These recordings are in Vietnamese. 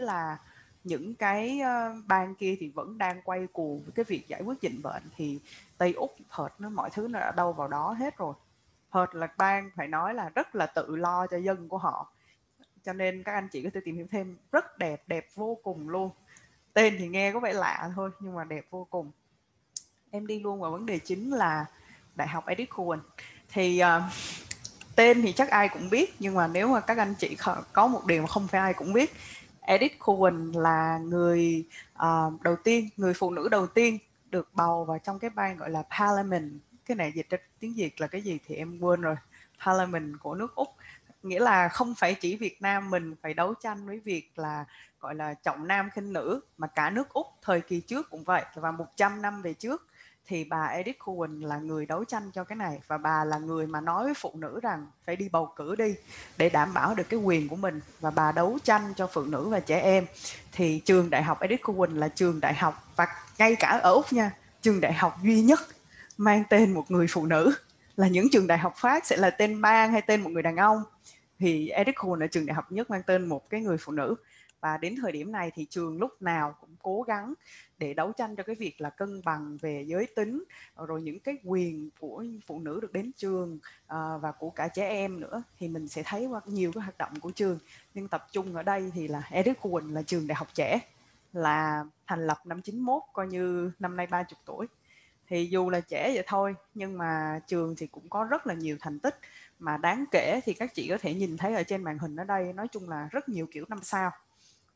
là những cái ờ, bang kia thì vẫn đang quay cuồng với cái việc giải quyết dịch bệnh thì Tây Úc Perth nó mọi thứ nó đã đâu vào đó hết rồi. Perth là bang phải nói là rất là tự lo cho dân của họ. Cho nên các anh chị có thể tìm hiểu thêm rất đẹp đẹp vô cùng luôn. Tên thì nghe có vẻ lạ thôi nhưng mà đẹp vô cùng. Em đi luôn vào vấn đề chính là đại học Edith Cowan. Thì uh, tên thì chắc ai cũng biết nhưng mà nếu mà các anh chị có một điều mà không phải ai cũng biết Edith Cowan là người uh, đầu tiên người phụ nữ đầu tiên được bầu vào trong cái bang gọi là Parliament. Cái này dịch ra tiếng Việt là cái gì thì em quên rồi. Parliament của nước Úc. Nghĩa là không phải chỉ Việt Nam mình phải đấu tranh với việc là gọi là trọng nam khinh nữ mà cả nước Úc thời kỳ trước cũng vậy. Và 100 năm về trước thì bà Edith Cowan là người đấu tranh cho cái này và bà là người mà nói với phụ nữ rằng phải đi bầu cử đi để đảm bảo được cái quyền của mình và bà đấu tranh cho phụ nữ và trẻ em. Thì trường đại học Edith Cowan là trường đại học và ngay cả ở Úc nha, trường đại học duy nhất mang tên một người phụ nữ. Là những trường đại học khác sẽ là tên bang hay tên một người đàn ông. Thì Edith Cowan là trường đại học nhất mang tên một cái người phụ nữ và đến thời điểm này thì trường lúc nào cũng cố gắng để đấu tranh cho cái việc là cân bằng về giới tính, rồi những cái quyền của phụ nữ được đến trường ờ, và của cả trẻ em nữa. Thì mình sẽ thấy qua nhiều cái hoạt động của trường. Nhưng tập trung ở đây thì là Edith Quỳnh là trường đại học trẻ, là thành lập năm 91 coi như năm nay 30 tuổi. Thì dù là trẻ vậy thôi, nhưng mà trường thì cũng có rất là nhiều thành tích. Mà đáng kể thì các chị có thể nhìn thấy ở trên màn hình ở đây, nói chung là rất nhiều kiểu năm sao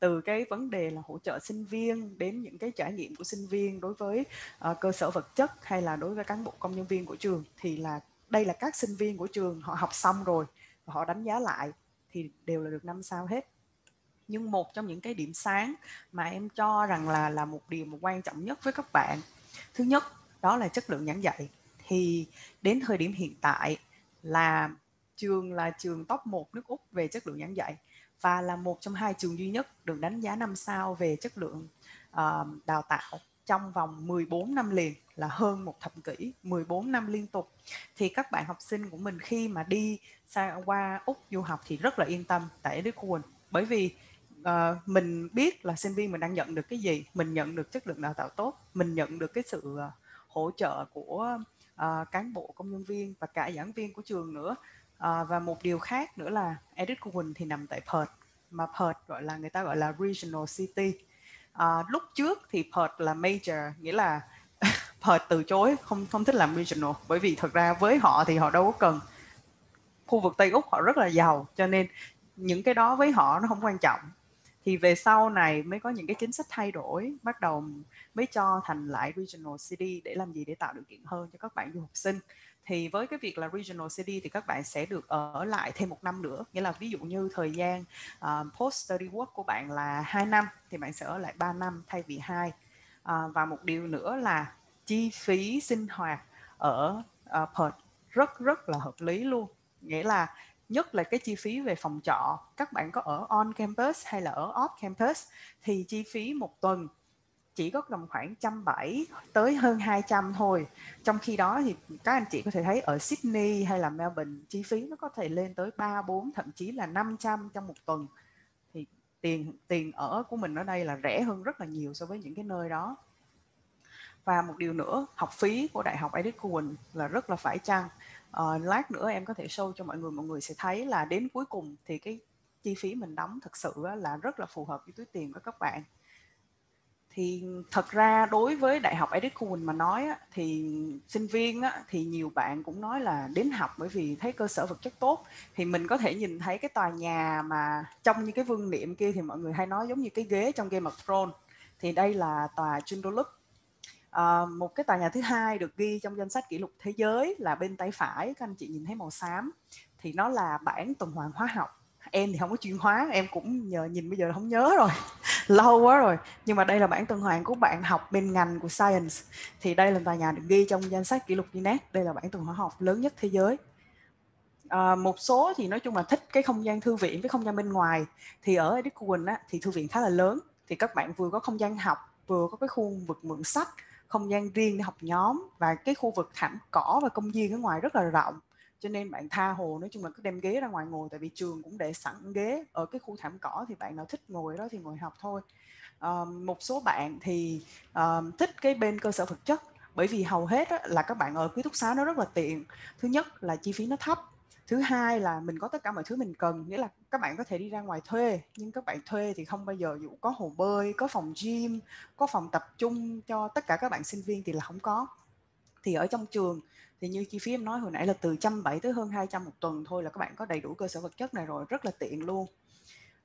từ cái vấn đề là hỗ trợ sinh viên đến những cái trải nghiệm của sinh viên đối với uh, cơ sở vật chất hay là đối với cán bộ công nhân viên của trường thì là đây là các sinh viên của trường họ học xong rồi và họ đánh giá lại thì đều là được năm sao hết. Nhưng một trong những cái điểm sáng mà em cho rằng là là một điều mà quan trọng nhất với các bạn thứ nhất đó là chất lượng giảng dạy. Thì đến thời điểm hiện tại là trường là trường top 1 nước Úc về chất lượng giảng dạy và là một trong hai trường duy nhất được đánh giá năm sao về chất lượng uh, đào tạo trong vòng 14 năm liền là hơn một thập kỷ 14 năm liên tục. Thì các bạn học sinh của mình khi mà đi sang qua Úc du học thì rất là yên tâm tại Edith Cowan bởi vì uh, mình biết là sinh viên mình đang nhận được cái gì mình nhận được chất lượng đào tạo tốt mình nhận được cái sự uh, hỗ trợ của uh, cán bộ công nhân viên và cả giảng viên của trường nữa. À, và một điều khác nữa là edit của Quỳnh thì nằm tại Perth mà Perth gọi là người ta gọi là regional city. À, lúc trước thì Perth là major nghĩa là Perth từ chối không không thích làm regional bởi vì thật ra với họ thì họ đâu có cần. Khu vực Tây Úc họ rất là giàu cho nên những cái đó với họ nó không quan trọng. Thì về sau này mới có những cái chính sách thay đổi bắt đầu mới cho thành lại regional city để làm gì? Để tạo điều kiện hơn cho các bạn du học sinh thì với cái việc là regional city thì các bạn sẽ được ở lại thêm một năm nữa. Nghĩa là ví dụ như thời gian uh, post study work của bạn là 2 năm thì bạn sẽ ở lại 3 năm thay vì hai. Uh, và một điều nữa là chi phí sinh hoạt ở uh, Perth rất rất là hợp lý luôn. Nghĩa là nhất là cái chi phí về phòng trọ các bạn có ở on campus hay là ở off campus thì chi phí một tuần chỉ có tầm khoảng trăm bảy tới hơn 200 thôi. Trong khi đó thì các anh chị có thể thấy ở Sydney hay là Melbourne chi phí nó có thể lên tới 3 4 thậm chí là 500 trong một tuần. Thì tiền tiền ở của mình ở đây là rẻ hơn rất là nhiều so với những cái nơi đó. Và một điều nữa học phí của đại học Edith Cowan là rất là phải chăng? Uh, lát nữa em có thể show cho mọi người mọi người sẽ thấy là đến cuối cùng thì cái chi phí mình đóng thực sự là rất là phù hợp với túi tiền của các bạn thì thật ra đối với đại học Edith Cowan mà nói á, thì sinh viên á, thì nhiều bạn cũng nói là đến học bởi vì thấy cơ sở vật chất tốt. Thì mình có thể nhìn thấy cái tòa nhà mà trong như cái vương niệm kia thì mọi người hay nói giống như cái ghế trong Game of Thrones. Thì đây là tòa Chindolup à, ờ, một cái tòa nhà thứ hai được ghi trong danh sách kỷ lục thế giới là bên tay phải các anh chị nhìn thấy màu xám. Thì nó là bản tuần hoàn hóa học em thì không có chuyên hóa em cũng nhờ nhìn bây giờ không nhớ rồi lâu quá rồi. Nhưng mà đây là bản tuần hoàn của bạn học bên ngành của science. Thì đây là tòa nhà được ghi trong danh sách kỷ lục Guinness. Đây là bản tuần hóa học lớn nhất thế giới. À, một số thì nói chung là thích cái không gian thư viện cái không gian bên ngoài. Thì ở Edith Quỳnh á, thì thư viện khá là lớn. Thì các bạn vừa có không gian học vừa có cái khu vực mượn sách không gian riêng để học nhóm và cái khu vực thảm cỏ và công viên ở ngoài rất là rộng cho nên bạn tha hồ nói chung là cứ đem ghế ra ngoài ngồi tại vì trường cũng để sẵn ghế ở cái khu thảm cỏ thì bạn nào thích ngồi đó thì ngồi học thôi. Uh, một số bạn thì uh, thích cái bên cơ sở vật chất bởi vì hầu hết á, là các bạn ở ký túc xá nó rất là tiện. Thứ nhất là chi phí nó thấp thứ hai là mình có tất cả mọi thứ mình cần nghĩa là các bạn có thể đi ra ngoài thuê nhưng các bạn thuê thì không bao giờ dụ có hồ bơi có phòng gym có phòng tập trung cho tất cả các bạn sinh viên thì là không có thì ở trong trường thì như chi phí em nói hồi nãy là từ trăm bảy tới hơn 200 một tuần thôi là các bạn có đầy đủ cơ sở vật chất này rồi rất là tiện luôn.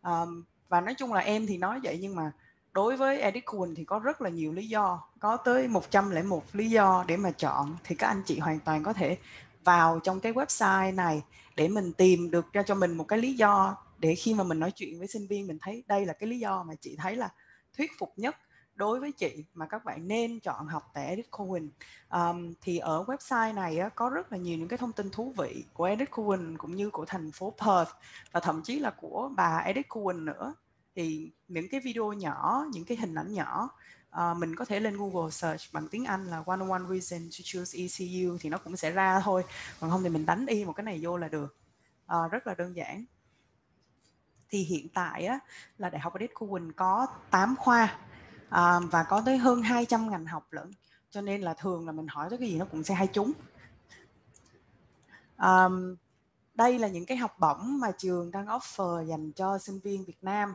Um, và nói chung là em thì nói vậy nhưng mà đối với Edit Quỳnh thì có rất là nhiều lý do có tới 101 lý do để mà chọn thì các anh chị hoàn toàn có thể vào trong cái website này để mình tìm được ra cho mình một cái lý do để khi mà mình nói chuyện với sinh viên mình thấy đây là cái lý do mà chị thấy là thuyết phục nhất đối với chị mà các bạn nên chọn học tại Edith Cowan. Um, thì ở website này á, có rất là nhiều những cái thông tin thú vị của Edith Cowan cũng như của thành phố Perth và thậm chí là của bà Edith Cowan nữa. Thì những cái video nhỏ những cái hình ảnh nhỏ uh, mình có thể lên Google search bằng tiếng Anh là one oh one reason to choose ECU thì nó cũng sẽ ra thôi. Còn không thì mình đánh y một cái này vô là được. Uh, rất là đơn giản. Thì hiện tại á, là Đại học Edith Cowan có 8 khoa à, và có tới hơn 200 ngành học lẫn cho nên là thường là mình hỏi tới cái gì nó cũng sẽ hay trúng. À, đây là những cái học bổng mà trường đang offer dành cho sinh viên Việt Nam.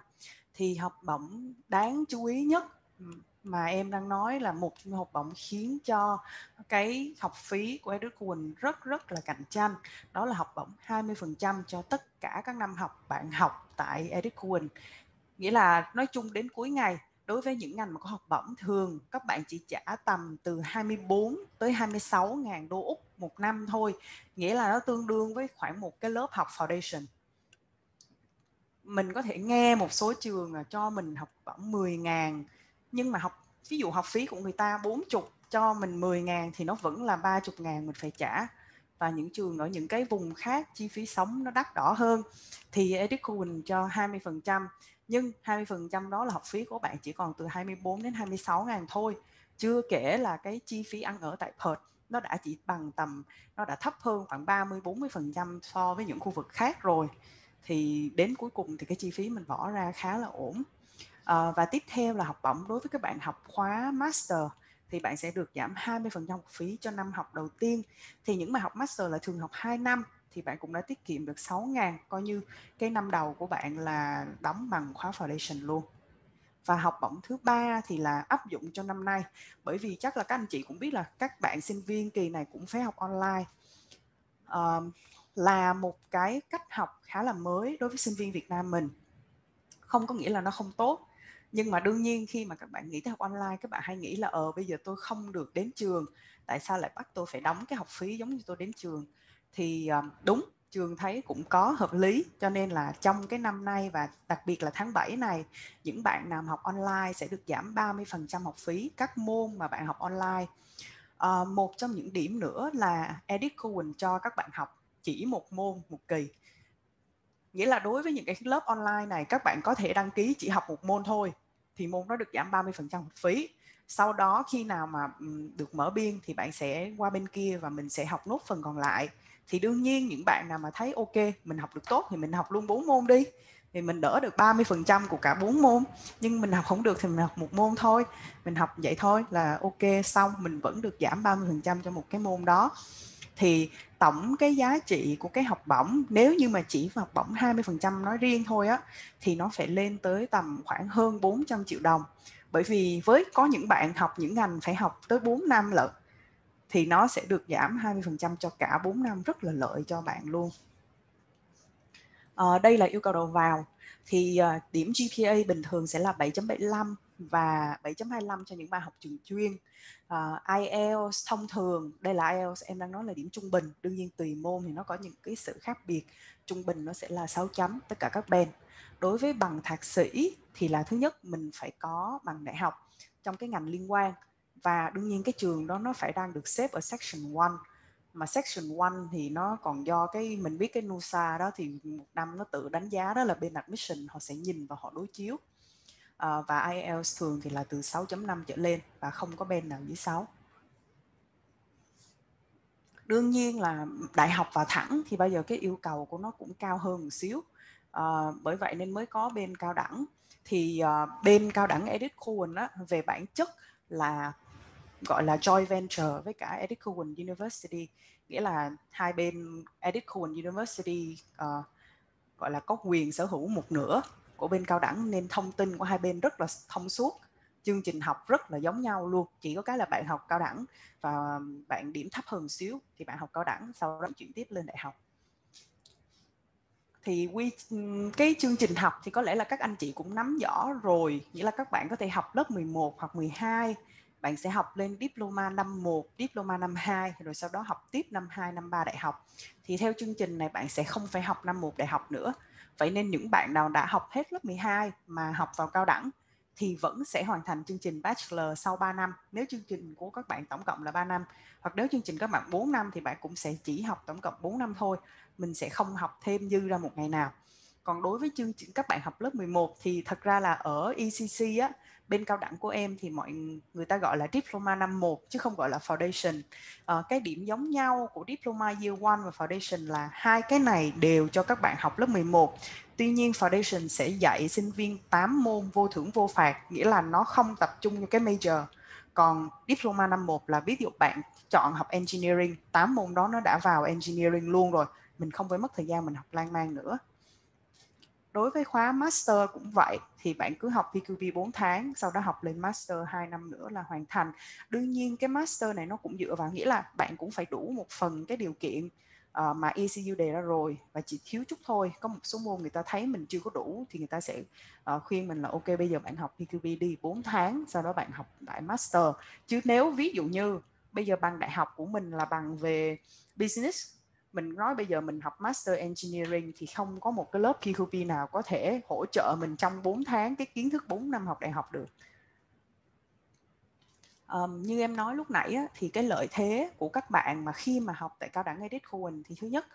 Thì học bổng đáng chú ý nhất mà em đang nói là một học bổng khiến cho cái học phí của Edith Quỳnh rất rất là cạnh tranh. Đó là học bổng 20% cho tất cả các năm học bạn học tại Edith Quỳnh. Nghĩa là nói chung đến cuối ngày đối với những ngành mà có học bổng, thường các bạn chỉ trả tầm từ 24 tới 26 ngàn đô Úc một năm thôi. Nghĩa là nó tương đương với khoảng một cái lớp học foundation. Mình có thể nghe một số trường cho mình học bổng 10 ngàn, nhưng mà học, ví dụ học phí của người ta 40 cho mình 10 ngàn thì nó vẫn là 30 ngàn mình phải trả. Và những trường ở những cái vùng khác, chi phí sống nó đắt đỏ hơn. Thì Edith Cohen cho 20% nhưng 20% đó là học phí của bạn chỉ còn từ 24 đến 26 ngàn thôi. Chưa kể là cái chi phí ăn ở tại Perth nó đã chỉ bằng tầm nó đã thấp hơn khoảng 30 40 phần trăm so với những khu vực khác rồi. Thì đến cuối cùng thì cái chi phí mình bỏ ra khá là ổn. À, và tiếp theo là học bổng. Đối với các bạn học khóa master thì bạn sẽ được giảm 20% học phí cho năm học đầu tiên. Thì những mà học master là thường học 2 năm thì bạn cũng đã tiết kiệm được 6 ngàn coi như cái năm đầu của bạn là đóng bằng khóa foundation luôn. Và học bổng thứ ba thì là áp dụng cho năm nay. Bởi vì chắc là các anh chị cũng biết là các bạn sinh viên kỳ này cũng phải học online. À, là một cái cách học khá là mới đối với sinh viên Việt Nam mình. Không có nghĩa là nó không tốt. Nhưng mà đương nhiên khi mà các bạn nghĩ tới học online các bạn hay nghĩ là ờ bây giờ tôi không được đến trường. Tại sao lại bắt tôi phải đóng cái học phí giống như tôi đến trường? Thì ờ, đúng trường thấy cũng có hợp lý cho nên là trong cái năm nay và đặc biệt là tháng 7 này những bạn nào học online sẽ được giảm 30% học phí các môn mà bạn học online. Uh, một trong những điểm nữa là Edit Cohen cho các bạn học chỉ một môn một kỳ. Nghĩa là đối với những cái lớp online này các bạn có thể đăng ký chỉ học một môn thôi thì môn đó được giảm 30% học phí. Sau đó khi nào mà được mở biên thì bạn sẽ qua bên kia và mình sẽ học nốt phần còn lại thì đương nhiên những bạn nào mà thấy, ok, mình học được tốt thì mình học luôn bốn môn đi. Thì mình đỡ được 30% của cả bốn môn. Nhưng mình học không được thì mình học một môn thôi. Mình học vậy thôi là ok, xong, mình vẫn được giảm 30% cho một cái môn đó. Thì tổng cái giá trị của cái học bổng, nếu như mà chỉ học bổng 20% nói riêng thôi á, thì nó phải lên tới tầm khoảng hơn 400 triệu đồng. Bởi vì với, có những bạn học những ngành phải học tới 4 năm lận thì nó sẽ được giảm 20% cho cả 4 năm rất là lợi cho bạn luôn. À, đây là yêu cầu đầu vào thì à, điểm GPA bình thường sẽ là 7.75 và 7.25 cho những bạn học trường chuyên. Ờ, à, IELTS thông thường, đây là IELTS em đang nói là điểm trung bình, đương nhiên tùy môn thì nó có những cái sự khác biệt. Trung bình nó sẽ là 6 chấm tất cả các bên. Đối với bằng thạc sĩ thì là thứ nhất mình phải có bằng đại học trong cái ngành liên quan và đương nhiên cái trường đó nó phải đang được xếp ở section 1 mà section 1 thì nó còn do cái mình biết cái NUSA đó thì một năm nó tự đánh giá đó là bên admission họ sẽ nhìn và họ đối chiếu. À, và IELTS thường thì là từ 6.5 trở lên và không có bên nào dưới 6 đương nhiên là đại học vào thẳng thì bây giờ cái yêu cầu của nó cũng cao hơn một xíu. À, bởi vậy nên mới có bên cao đẳng. Thì uh, bên cao đẳng Edith cohen á, về bản chất là gọi là joint venture với cả Edith Cowan University. Nghĩa là hai bên Edith Cowan University uh, gọi là có quyền sở hữu một nửa của bên cao đẳng nên thông tin của hai bên rất là thông suốt. Chương trình học rất là giống nhau luôn. Chỉ có cái là bạn học cao đẳng và bạn điểm thấp hơn xíu thì bạn học cao đẳng sau đó chuyển tiếp lên đại học. Thì quy cái chương trình học thì có lẽ là các anh chị cũng nắm rõ rồi. Nghĩa là các bạn có thể học lớp 11 hoặc 12 bạn sẽ học lên diploma năm 1, diploma năm 2 rồi sau đó học tiếp năm 2, năm 3 đại học. Thì theo chương trình này bạn sẽ không phải học năm 1 đại học nữa. Vậy nên những bạn nào đã học hết lớp 12 mà học vào cao đẳng thì vẫn sẽ hoàn thành chương trình bachelor sau 3 năm. Nếu chương trình của các bạn tổng cộng là 3 năm hoặc nếu chương trình các bạn 4 năm thì bạn cũng sẽ chỉ học tổng cộng 4 năm thôi. Mình sẽ không học thêm dư ra một ngày nào. Còn đối với chương trình các bạn học lớp 11 thì thật ra là ở ECC á bên cao đẳng của em thì mọi người ta gọi là diploma năm 1 chứ không gọi là foundation. À, cái điểm giống nhau của diploma year one và foundation là hai cái này đều cho các bạn học lớp 11. Tuy nhiên foundation sẽ dạy sinh viên 8 môn vô thưởng vô phạt, nghĩa là nó không tập trung cho cái major. Còn diploma năm 1 là ví dụ bạn chọn học engineering, 8 môn đó nó đã vào engineering luôn rồi. Mình không phải mất thời gian mình học lan man nữa đối với khóa master cũng vậy thì bạn cứ học PQP 4 tháng sau đó học lên master 2 năm nữa là hoàn thành. Đương nhiên cái master này nó cũng dựa vào nghĩa là bạn cũng phải đủ một phần cái điều kiện uh, mà ECU đề ra rồi và chỉ thiếu chút thôi. Có một số môn người ta thấy mình chưa có đủ thì người ta sẽ uh, khuyên mình là ok bây giờ bạn học PQP đi 4 tháng sau đó bạn học đại master. Chứ nếu ví dụ như bây giờ bằng đại học của mình là bằng về business mình nói bây giờ mình học Master Engineering thì không có một cái lớp QQP nào có thể hỗ trợ mình trong 4 tháng cái kiến thức 4 năm học đại học được. Um, như em nói lúc nãy á, thì cái lợi thế của các bạn mà khi mà học tại cao đẳng Edith Cowan thì thứ nhất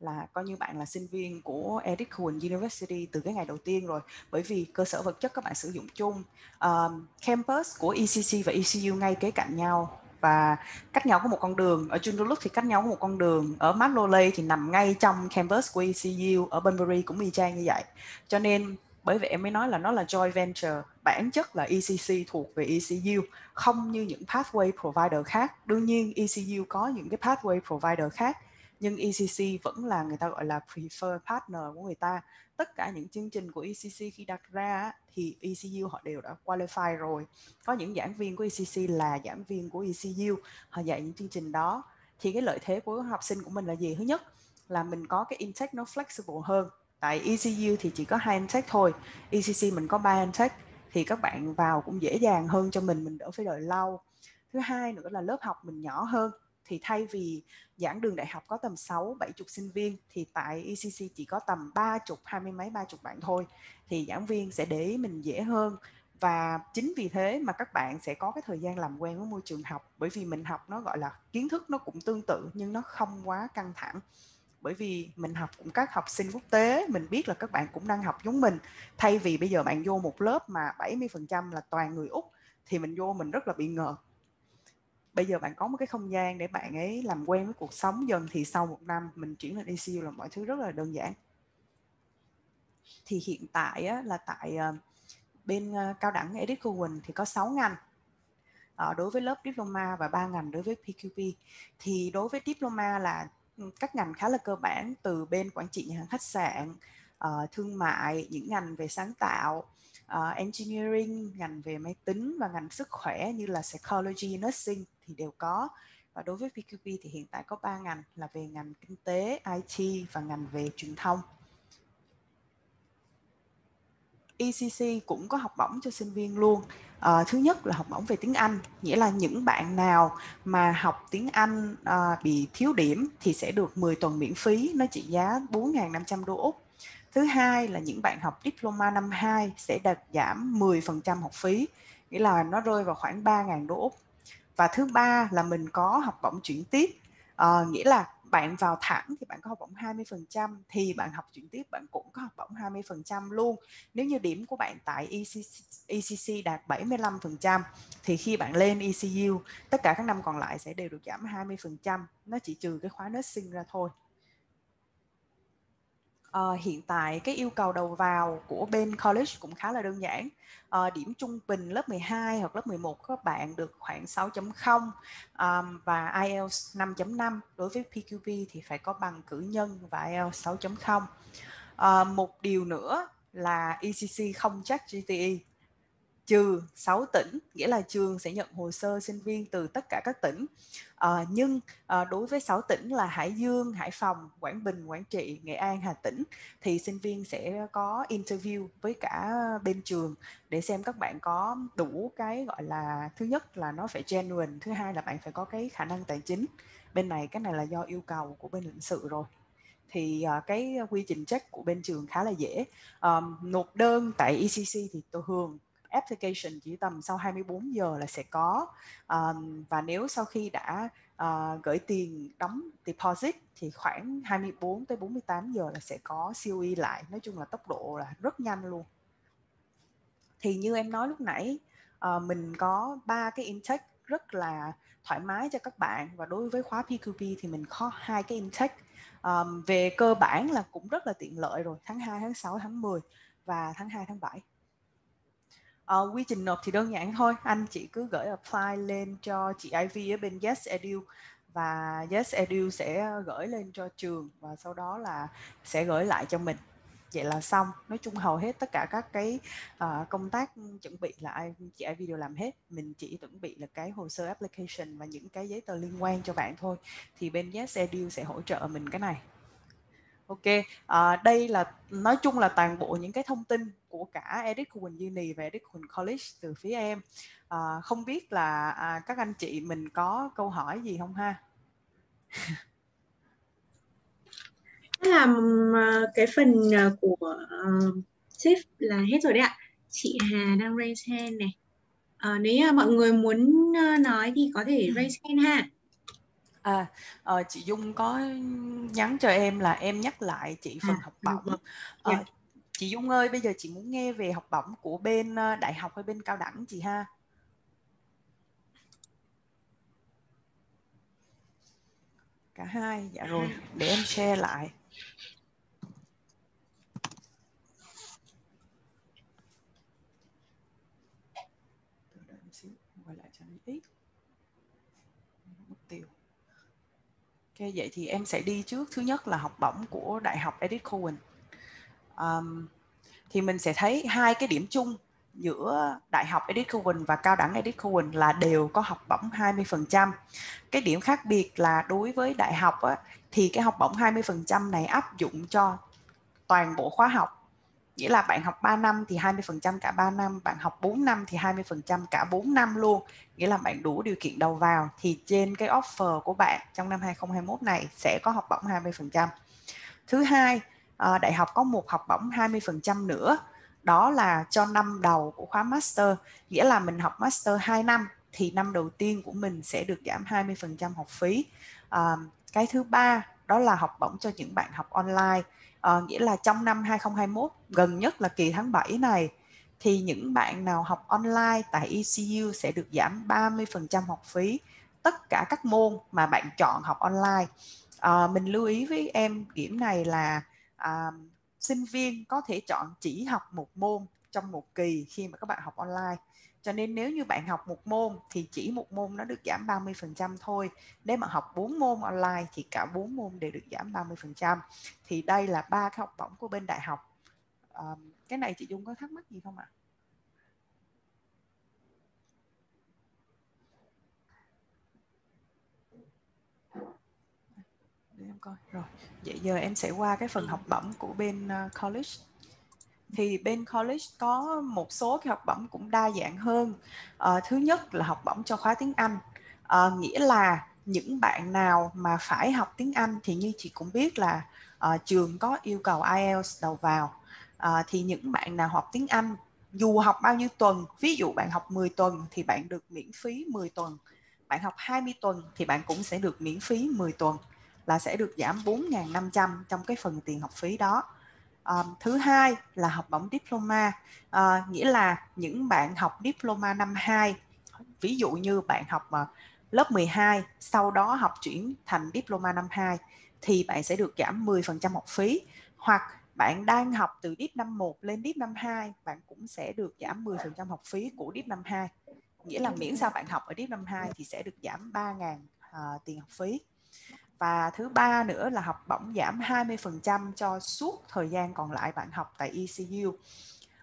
là coi như bạn là sinh viên của Edith Cowan University từ cái ngày đầu tiên rồi bởi vì cơ sở vật chất các bạn sử dụng chung um, campus của ECC và ECU ngay kế cạnh nhau và cách nhau có một con đường. Ở Joondalup thì cách nhau có một con đường. Ở Matloley thì nằm ngay trong campus của ECU ở Bunbury cũng y chang như vậy. Cho nên, bởi vậy em mới nói là nó là joint venture. Bản chất là ECC thuộc về ECU không như những pathway provider khác. Đương nhiên ECU có những cái pathway provider khác, nhưng ECC vẫn là người ta gọi là preferred partner của người ta tất cả những chương trình của ECC khi đặt ra thì ECU họ đều đã qualify rồi. Có những giảng viên của ECC là giảng viên của ECU họ dạy những chương trình đó. Thì cái lợi thế của học sinh của mình là gì? Thứ nhất là mình có cái intake nó flexible hơn. Tại ECU thì chỉ có hai intake thôi. ECC mình có ba intake, thì các bạn vào cũng dễ dàng hơn cho mình mình đỡ phải đợi lâu. Thứ hai nữa là lớp học mình nhỏ hơn thì thay vì giảng đường đại học có tầm 6 70 sinh viên, thì tại ECC chỉ có tầm 30 20 mấy 30 bạn thôi. Thì giảng viên sẽ để ý mình dễ hơn. Và chính vì thế mà các bạn sẽ có cái thời gian làm quen với môi trường học, bởi vì mình học nó gọi là kiến thức nó cũng tương tự, nhưng nó không quá căng thẳng. Bởi vì mình học cũng các học sinh quốc tế, mình biết là các bạn cũng đang học giống mình. Thay vì bây giờ bạn vô một lớp mà 70% là toàn người Úc, thì mình vô mình rất là bị ngợp bây giờ bạn có một cái không gian để bạn ấy làm quen với cuộc sống dần thì sau một năm mình chuyển lên ECU là mọi thứ rất là đơn giản. Thì hiện tại á, là tại uh, bên uh, cao đẳng Edith Cowan thì có 6 ngành. Uh, đối với lớp diploma và ba ngành đối với PQP thì đối với diploma là ừ, các ngành khá là cơ bản từ bên quản trị nhà hàng khách sạn uh, thương mại những ngành về sáng tạo uh, engineering ngành về máy tính và ngành sức khỏe như là psychology nursing thì đều có và đối với PQP thì hiện tại có 3 ngành là về ngành kinh tế, IT và ngành về truyền thông. ECC cũng có học bổng cho sinh viên luôn. À, thứ nhất là học bổng về tiếng Anh, nghĩa là những bạn nào mà học tiếng Anh à, bị thiếu điểm thì sẽ được 10 tuần miễn phí, nó trị giá 4.500 đô Úc. Thứ hai là những bạn học diploma năm 2 sẽ được giảm 10% học phí, nghĩa là nó rơi vào khoảng 3.000 đô Úc. Và thứ ba là mình có học bổng chuyển tiếp à, nghĩa là bạn vào thẳng thì bạn có học bổng 20% thì bạn học chuyển tiếp bạn cũng có học bổng 20% luôn. Nếu như điểm của bạn tại ECC, ECC đạt 75% thì khi bạn lên ECU tất cả các năm còn lại sẽ đều được giảm 20% nó chỉ trừ cái khóa nursing ra thôi uh, hiện tại cái yêu cầu đầu vào của bên college cũng khá là đơn giản. Uh, điểm trung bình lớp 12 hoặc lớp 11 các bạn được khoảng 6.0 um, và IELTS 5.5 đối với PQP thì phải có bằng cử nhân và IELTS 6.0 uh, một điều nữa là ECC không chắc GTE trừ 6 tỉnh nghĩa là trường sẽ nhận hồ sơ sinh viên từ tất cả các tỉnh. À, nhưng à, đối với 6 tỉnh là Hải Dương, Hải Phòng, Quảng Bình, Quảng Trị, Nghệ An, Hà Tĩnh thì sinh viên sẽ có interview với cả bên trường để xem các bạn có đủ cái gọi là thứ nhất là nó phải genuine, thứ hai là bạn phải có cái khả năng tài chính. Bên này cái này là do yêu cầu của bên lãnh sự rồi. Thì uh, cái quy trình check của bên trường khá là dễ. Um, nộp đơn tại ECC thì tôi thường application chỉ tầm sau 24 giờ là sẽ có. Um, và nếu sau khi đã uh, gửi tiền đóng deposit thì khoảng 24 tới 48 giờ là sẽ có COE lại. Nói chung là tốc độ là rất nhanh luôn. Thì như em nói lúc nãy uh, mình có ba cái intake rất là thoải mái cho các bạn. Và đối với khóa PQP thì mình có hai cái intake. Um, về cơ bản là cũng rất là tiện lợi rồi. Tháng 2, tháng 6, tháng 10 và tháng 2, tháng 7 Uh, quy trình nộp thì đơn giản thôi. Anh chỉ cứ gửi apply lên cho chị Ivy ở bên Yes Edu và Yes Edu sẽ ờ, gửi lên cho trường và sau đó là sẽ gửi lại cho mình. Vậy là xong. Nói chung hầu hết tất cả các cái uh, công tác chuẩn bị là ai chị Ivy đều làm hết. Mình chỉ chuẩn bị là cái hồ sơ application và những cái giấy tờ liên quan cho bạn thôi. Thì bên Yes Edu sẽ hỗ trợ mình cái này. Ok, à, đây là nói chung là toàn bộ những cái thông tin của cả Edith Quỳnh Uni và Edith Quỳnh College từ phía em. À, không biết là à, các anh chị mình có câu hỏi gì không ha? Thế là cái phần của uh, shift là hết rồi đấy ạ. Chị Hà đang raise hand này. À, nếu mọi người muốn nói thì có thể raise hand ha. À, ờ, chị Dung có nhắn cho em là em nhắc lại chị phần À, học bổng. Ờ, Dạ. chị Dung ơi, bây giờ chị muốn nghe về học bổng của bên ờ, đại học hay bên cao đẳng chị ha? Cả hai, dạ rồi, để em share lại. Đợi em xíu, quay lại cho nó ít. Mất tiêu. Ok, vậy thì em sẽ đi trước. Thứ nhất là học bổng của Đại học Edith Cowan. Um, thì mình sẽ thấy hai cái điểm chung giữa Đại học Edith Cowan và Cao đẳng Edith Cowan là đều có học bổng 20%. Cái điểm khác biệt là đối với đại học á, thì cái học bổng 20% này áp dụng cho toàn bộ khóa học. Nghĩa là bạn học 3 năm thì 20% cả 3 năm, bạn học 4 năm thì 20% cả 4 năm luôn. Nghĩa là bạn đủ điều kiện đầu vào. Thì trên cái offer của bạn trong năm 2021 này sẽ có học bổng 20%. Thứ hai, ờ, đại học có một học bổng 20% nữa. Đó là cho năm đầu của khóa master. Nghĩa là mình học master 2 năm thì năm đầu tiên của mình sẽ được giảm 20% học phí. À, cái thứ ba đó là học bổng cho những bạn học online à, nghĩa là trong năm 2021 gần nhất là kỳ tháng 7 này thì những bạn nào học online tại ECU sẽ được giảm 30% học phí tất cả các môn mà bạn chọn học online. À, mình lưu ý với em điểm này là à, sinh viên có thể chọn chỉ học một môn trong một kỳ khi mà các bạn học online cho nên nếu như bạn học một môn thì chỉ một môn nó được giảm 30% thôi nếu mà học 4 môn online thì cả 4 môn đều được giảm 30% thì đây là ba cái học bổng của bên đại học à, cái này chị Dung có thắc mắc gì không ạ? À? để em coi rồi vậy giờ em sẽ qua cái phần học bổng của bên uh, college thì bên college có một số cái học bổng cũng đa dạng hơn. À, thứ nhất là học bổng cho khóa tiếng Anh. À, nghĩa là những bạn nào mà phải học tiếng Anh thì như chị cũng biết là à, trường có yêu cầu IELTS đầu vào. À, thì những bạn nào học tiếng Anh dù học bao nhiêu tuần ví dụ bạn học 10 tuần thì bạn được miễn phí 10 tuần. Bạn học 20 tuần thì bạn cũng sẽ được miễn phí 10 tuần là sẽ được giảm 4.500 trong cái phần tiền học phí đó. À, thứ hai là học bổng diploma, à, nghĩa là những bạn học diploma năm 2, ví dụ như bạn học mà lớp 12, sau đó học chuyển thành diploma năm 2 thì bạn sẽ được giảm 10% học phí. Hoặc bạn đang học từ DIP năm 1 lên DIP năm 2 bạn cũng sẽ được giảm 10% học phí của DIP năm 2 nghĩa là miễn sao bạn học ở DIP năm 2 thì sẽ được giảm 3.000 uh, ờ, tiền học phí và thứ ba nữa là học bổng giảm 20% cho suốt thời gian còn lại bạn học tại ECU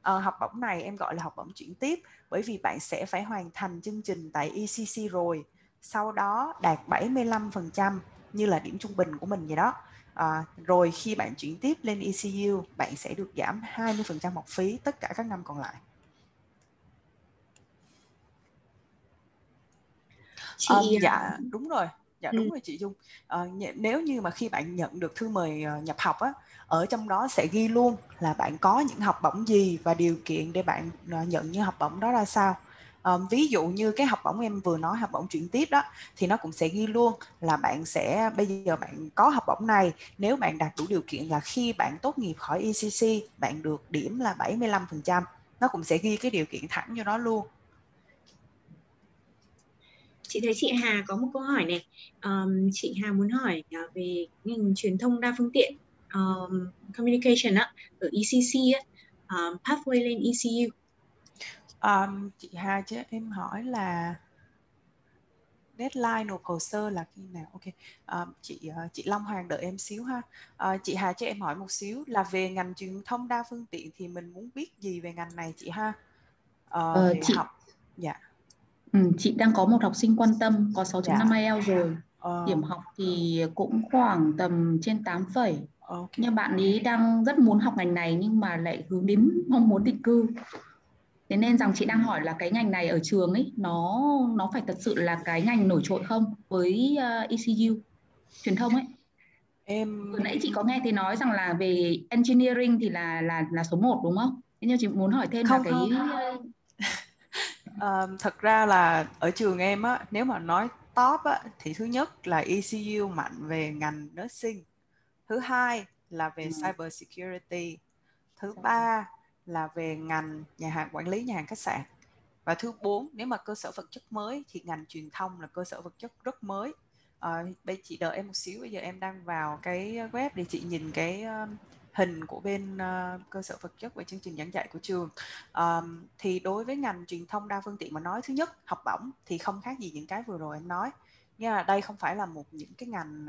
à, học bổng này em gọi là học bổng chuyển tiếp bởi vì bạn sẽ phải hoàn thành chương trình tại ECC rồi. Sau đó đạt 75% như là điểm trung bình của mình vậy đó. À, rồi khi bạn chuyển tiếp lên ECU bạn sẽ được giảm 20% học phí tất cả các năm còn lại. Chị um, dạ đúng rồi dạ đúng ừ. rồi chị dung. À, nếu như mà khi bạn nhận được thư mời uh, nhập học á ở trong đó sẽ ghi luôn là bạn có những học bổng gì và điều kiện để bạn uh, nhận những học bổng đó ra sao. Um, ví dụ như cái học bổng em vừa nói học bổng chuyển tiếp đó thì nó cũng sẽ ghi luôn là bạn sẽ bây giờ bạn có học bổng này. Nếu bạn đạt đủ điều kiện là khi bạn tốt nghiệp khỏi ECC bạn được điểm là 75% nó cũng sẽ ghi cái điều kiện thẳng cho nó luôn chị thấy chị Hà có một câu hỏi này. Um, chị Hà muốn hỏi uh, về ngành truyền thông đa phương tiện um, communication á ở ECC á um, pathway lên ECU um, chị Hà chứ em hỏi là deadline nộp hồ sơ là khi nào? Ok uh, chị uh, chị Long Hoàng đợi em xíu ha. Uh, chị Hà cho em hỏi một xíu là về ngành truyền thông đa phương tiện thì mình muốn biết gì về ngành này chị ha? Uh, ờ, chị học. Dạ ừ, chị đang có một học sinh quan tâm có 6.5 dạ. IELTS rồi ờ. điểm học thì cũng khoảng tầm trên 8 phẩy okay. nhưng bạn ấy đang rất muốn học ngành này nhưng mà lại hướng đến mong muốn định cư thế nên rằng chị đang hỏi là cái ngành này ở trường ấy nó nó phải thật sự là cái ngành nổi trội không với uh, ờ, ECU truyền thông ấy em vừa nãy chị có nghe thì nói rằng là về engineering thì là là là số 1 đúng không? Thế nhưng chị muốn hỏi thêm không, là cái không. Uh, thật ra là ở trường em á nếu mà nói top á thì thứ nhất là ECU mạnh về ngành nursing. Thứ hai là về ừ. cyber security. Thứ ba là về ngành nhà hàng quản lý nhà hàng khách sạn. Và thứ bốn nếu mà cơ sở vật chất mới thì ngành truyền thông là cơ sở vật chất rất mới. À, bây chị đợi em một xíu bây giờ em đang vào cái web để chị nhìn cái hình của bên uh, cơ sở vật chất và chương trình giảng dạy của trường. Um, thì đối với ngành truyền thông đa phương tiện mà nói thứ nhất học bổng thì không khác gì những cái vừa rồi em nói. Nghĩa là đây không phải là một những cái ngành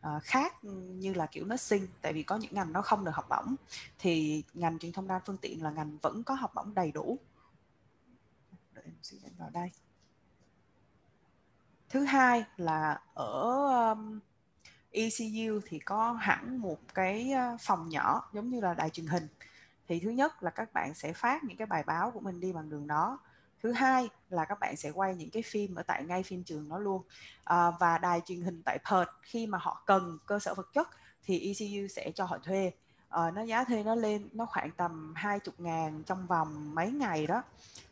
uh, khác như là kiểu nursing tại vì có những ngành nó không được học bổng. Thì ngành truyền thông đa phương tiện là ngành vẫn có học bổng đầy đủ. Đợi em suy vào đây. Thứ hai là ở um, ECU thì có hẳn một cái ờ, phòng nhỏ giống như là đài truyền hình. Thì thứ nhất là các bạn sẽ phát những cái bài báo của mình đi bằng đường đó. Thứ hai là các bạn sẽ quay những cái phim ở tại ngay phim trường nó luôn. À, và đài truyền hình tại Perth khi mà họ cần cơ sở vật chất thì ECU sẽ cho họ thuê. À, nó giá thuê nó lên nó khoảng tầm hai chục ngàn trong vòng mấy ngày đó.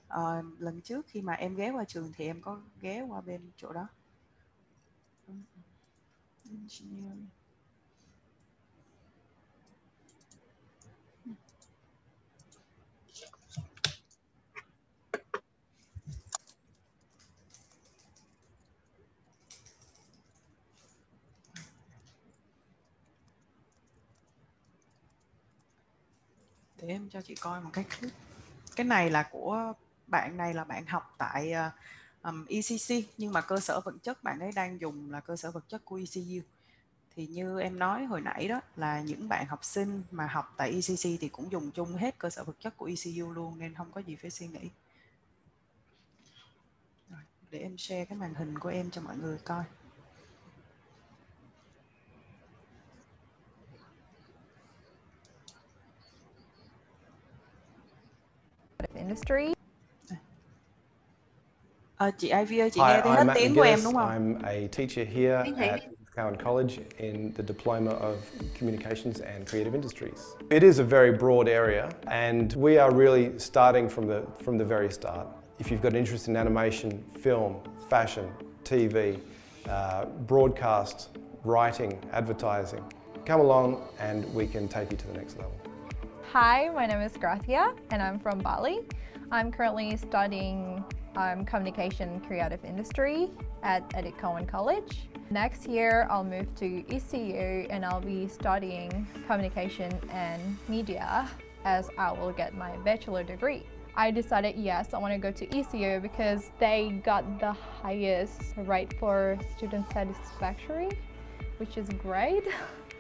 À, lần trước khi mà em ghé qua trường thì em có ghé qua bên chỗ đó engineering. Để em cho chị coi một cái clip. Cái này là của bạn này là bạn học tại uh, um, ECC nhưng mà cơ sở vật chất bạn ấy đang dùng là cơ sở vật chất của ECU thì như em nói hồi nãy đó là những bạn học sinh mà học tại ECC thì cũng dùng chung hết cơ sở vật chất của ECU luôn nên không có gì phải suy nghĩ. Rồi, để em share cái màn hình của em cho mọi người coi. Industry. À, chị Ivy ơi, chị Hi, nghe thấy hết tiếng của em đúng không? I'm a teacher here at Cowan College in the Diploma of Communications and Creative Industries. It is a very broad area and we are really starting from the, from the very start. If you've got an interest in animation, film, fashion, TV, uh, broadcast, writing, advertising. Come along and we can take you to the next level. Hi, my name is Gracia and I'm from Bali. I'm currently studying um, communication creative industry at Edith Cowan College. Next year, I'll move to ECU and I'll be studying communication and media as I will get my bachelor degree. I decided yes, I want to go to ECU because they got the highest rate for student satisfactory, which is great.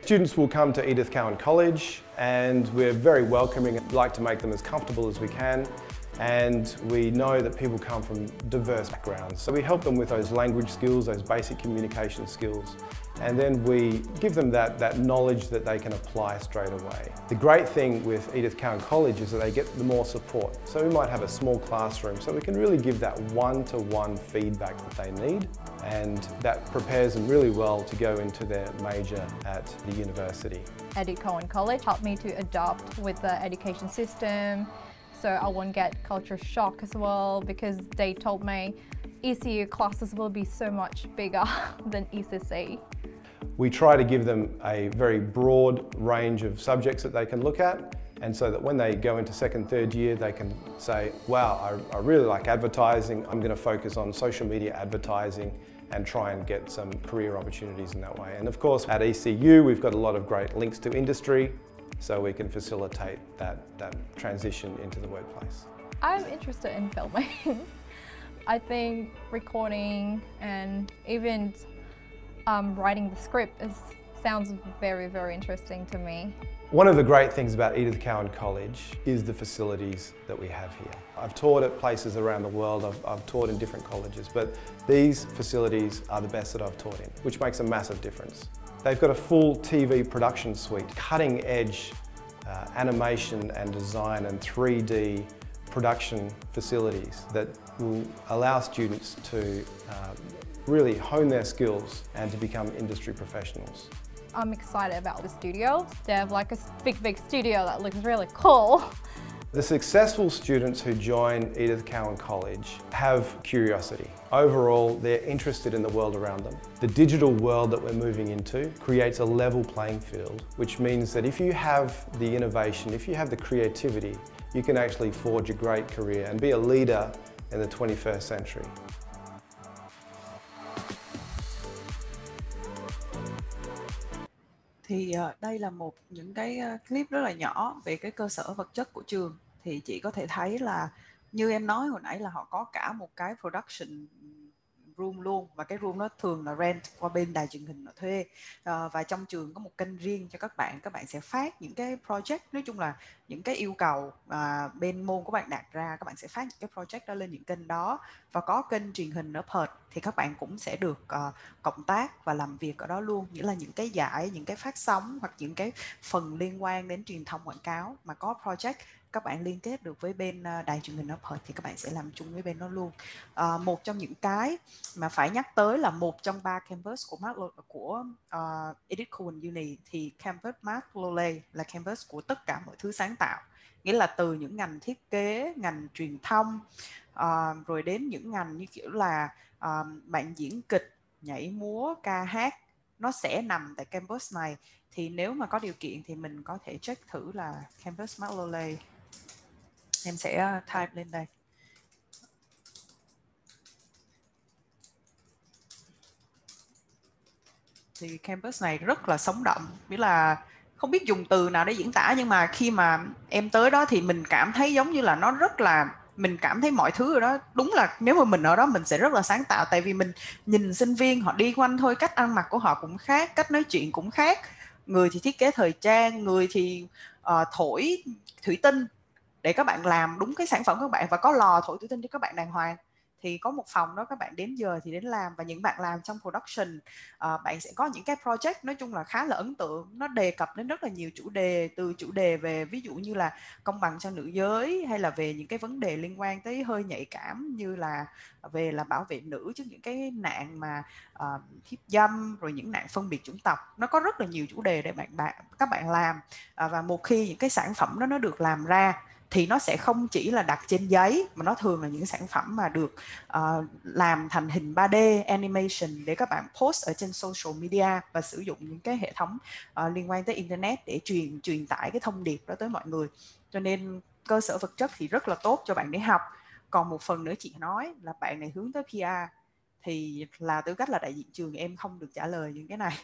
Students will come to Edith Cowan College and we're very welcoming like to make them as comfortable as we can and we know that people come from diverse backgrounds. So we help them with those language skills, those basic communication skills, and then we give them that, that knowledge that they can apply straight away. The great thing with Edith Cowan College is that they get the more support. So we might have a small classroom so we can really give that one-to-one -one feedback that they need and that prepares them really well to go into their major at the university. Edith Cowan College helped me to adopt with the education system so I won't get culture shock as well because they told me ECU classes will be so much bigger than ECC. We try to give them a very broad range of subjects that they can look at and so that when they go into second, third year, they can say, wow, I, I really like advertising. I'm going to focus on social media advertising and try and get some career opportunities in that way. And of course, at ECU, we've got a lot of great links to industry so we can facilitate that, that transition into the workplace. I'm interested in filming. I think recording and even um, writing the script is, sounds very, very interesting to me. One of the great things about Edith Cowan College is the facilities that we have here. I've taught at places around the world, I've, I've, taught in different colleges, but these facilities are the best that I've taught in, which makes a massive difference. They've got a full TV production suite, cutting edge uh, animation and design and 3D production facilities that will allow students to uh, really hone their skills and to become industry professionals. I'm excited about the studio. They have like a big, big studio that looks really cool. The successful students who join Edith Cowan College have curiosity. Overall, they're interested in the world around them. The digital world that we're moving into creates a level playing field, which means that if you have the innovation, if you have the creativity, you can actually forge a great career and be a leader in the 21st century. Thì ờ, đây là một những cái clip rất là nhỏ về cái cơ sở vật chất của trường. Thì chị có thể thấy là như em nói hồi nãy là họ có cả một cái production room luôn. Và cái room đó thường là rent qua bên đài truyền hình họ thuê. À, và trong trường có một kênh riêng cho các bạn. Các bạn sẽ phát những cái project. Nói chung là những cái yêu cầu à, bên môn của bạn đặt ra các bạn sẽ phát những cái project đó lên những kênh đó. Và có kênh truyền hình ở Perth thì các bạn cũng sẽ được uh, cộng tác và làm việc ở đó luôn. Nghĩa là những cái giải những cái phát sóng hoặc những cái phần liên quan đến truyền thông quảng cáo mà có project các bạn liên kết được với bên ờ, đài truyền hình Upwork thì các bạn sẽ làm chung với bên nó luôn. À, một trong những cái mà phải nhắc tới là một trong ba campus của Mark của uh, Edith Cowan Uni thì campus Mark Lole là campus của tất cả mọi thứ sáng tạo. Nghĩa là từ những ngành thiết kế ngành truyền thông uh, rồi đến những ngành như kiểu là uh, bạn diễn kịch nhảy múa ca hát nó sẽ nằm tại campus này. Thì nếu mà có điều kiện thì mình có thể check thử là campus Marlole em sẽ ờ, type lên đây. Thì campus này rất là sống động. Nghĩa là không biết dùng từ nào để diễn tả nhưng mà khi mà em tới đó thì mình cảm thấy giống như là nó rất là mình cảm thấy mọi thứ ở đó đúng là nếu mà mình ở đó mình sẽ rất là sáng tạo. Tại vì mình nhìn sinh viên họ đi quanh thôi cách ăn mặc của họ cũng khác cách nói chuyện cũng khác. Người thì thiết kế thời trang người thì uh, thổi thủy tinh để các bạn làm đúng cái sản phẩm của các bạn và có lò thổi thủy tinh cho các bạn đàng hoàng thì có một phòng đó các bạn đến giờ thì đến làm. Và những bạn làm trong production uh, bạn sẽ có những cái project nói chung là khá là ấn tượng. Nó đề cập đến rất là nhiều chủ đề từ chủ đề về ví dụ như là công bằng cho nữ giới hay là về những cái vấn đề liên quan tới hơi nhạy cảm như là về là bảo vệ nữ trước những cái nạn mà uh, hiếp dâm rồi những nạn phân biệt chủng tộc. Nó có rất là nhiều chủ đề để bạn bạn các bạn làm. Uh, và một khi những cái sản phẩm đó nó được làm ra thì nó sẽ không chỉ là đặt trên giấy mà nó thường là những sản phẩm mà được uh, làm thành hình 3D animation để các bạn post ở trên social media và sử dụng những cái hệ thống uh, liên quan tới internet để truyền truyền tải cái thông điệp đó tới mọi người. Cho nên cơ sở vật chất thì rất là tốt cho bạn để học. Còn một phần nữa chị nói là bạn này hướng tới PR thì là tư cách là đại diện trường em không được trả lời những cái này.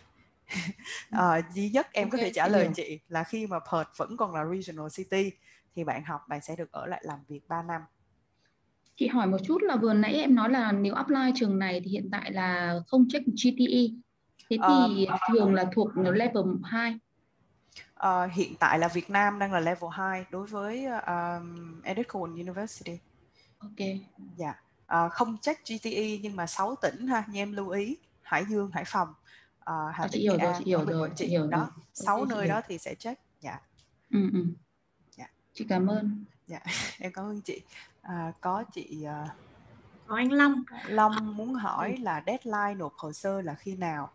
À, duy nhất em okay, có thể trả lời chị là khi mà Perth vẫn còn là regional city thì bạn học bạn sẽ được ở lại làm việc 3 năm chị hỏi một chút là vừa nãy em nói là nếu apply trường này thì hiện tại là không check GTE thế thì um, thường là thuộc level 2 Uh, hiện tại là Việt Nam đang là level 2 đối với um, Edith University. Ok. Dạ. Uh, không check GTE nhưng mà 6 tỉnh ha, nha em lưu ý. Hải Dương, Hải Phòng, uh, Hà Tĩnh, hiểu rồi, chị hiểu rồi, chị hiểu đó. 6 okay, nơi đó thì sẽ check. Dạ. Ừ, ừ. Chị cảm ơn. Dạ, em cảm ơn chị. À, có chị uh, có anh Long. Long muốn hỏi là deadline nộp hồ sơ là khi nào?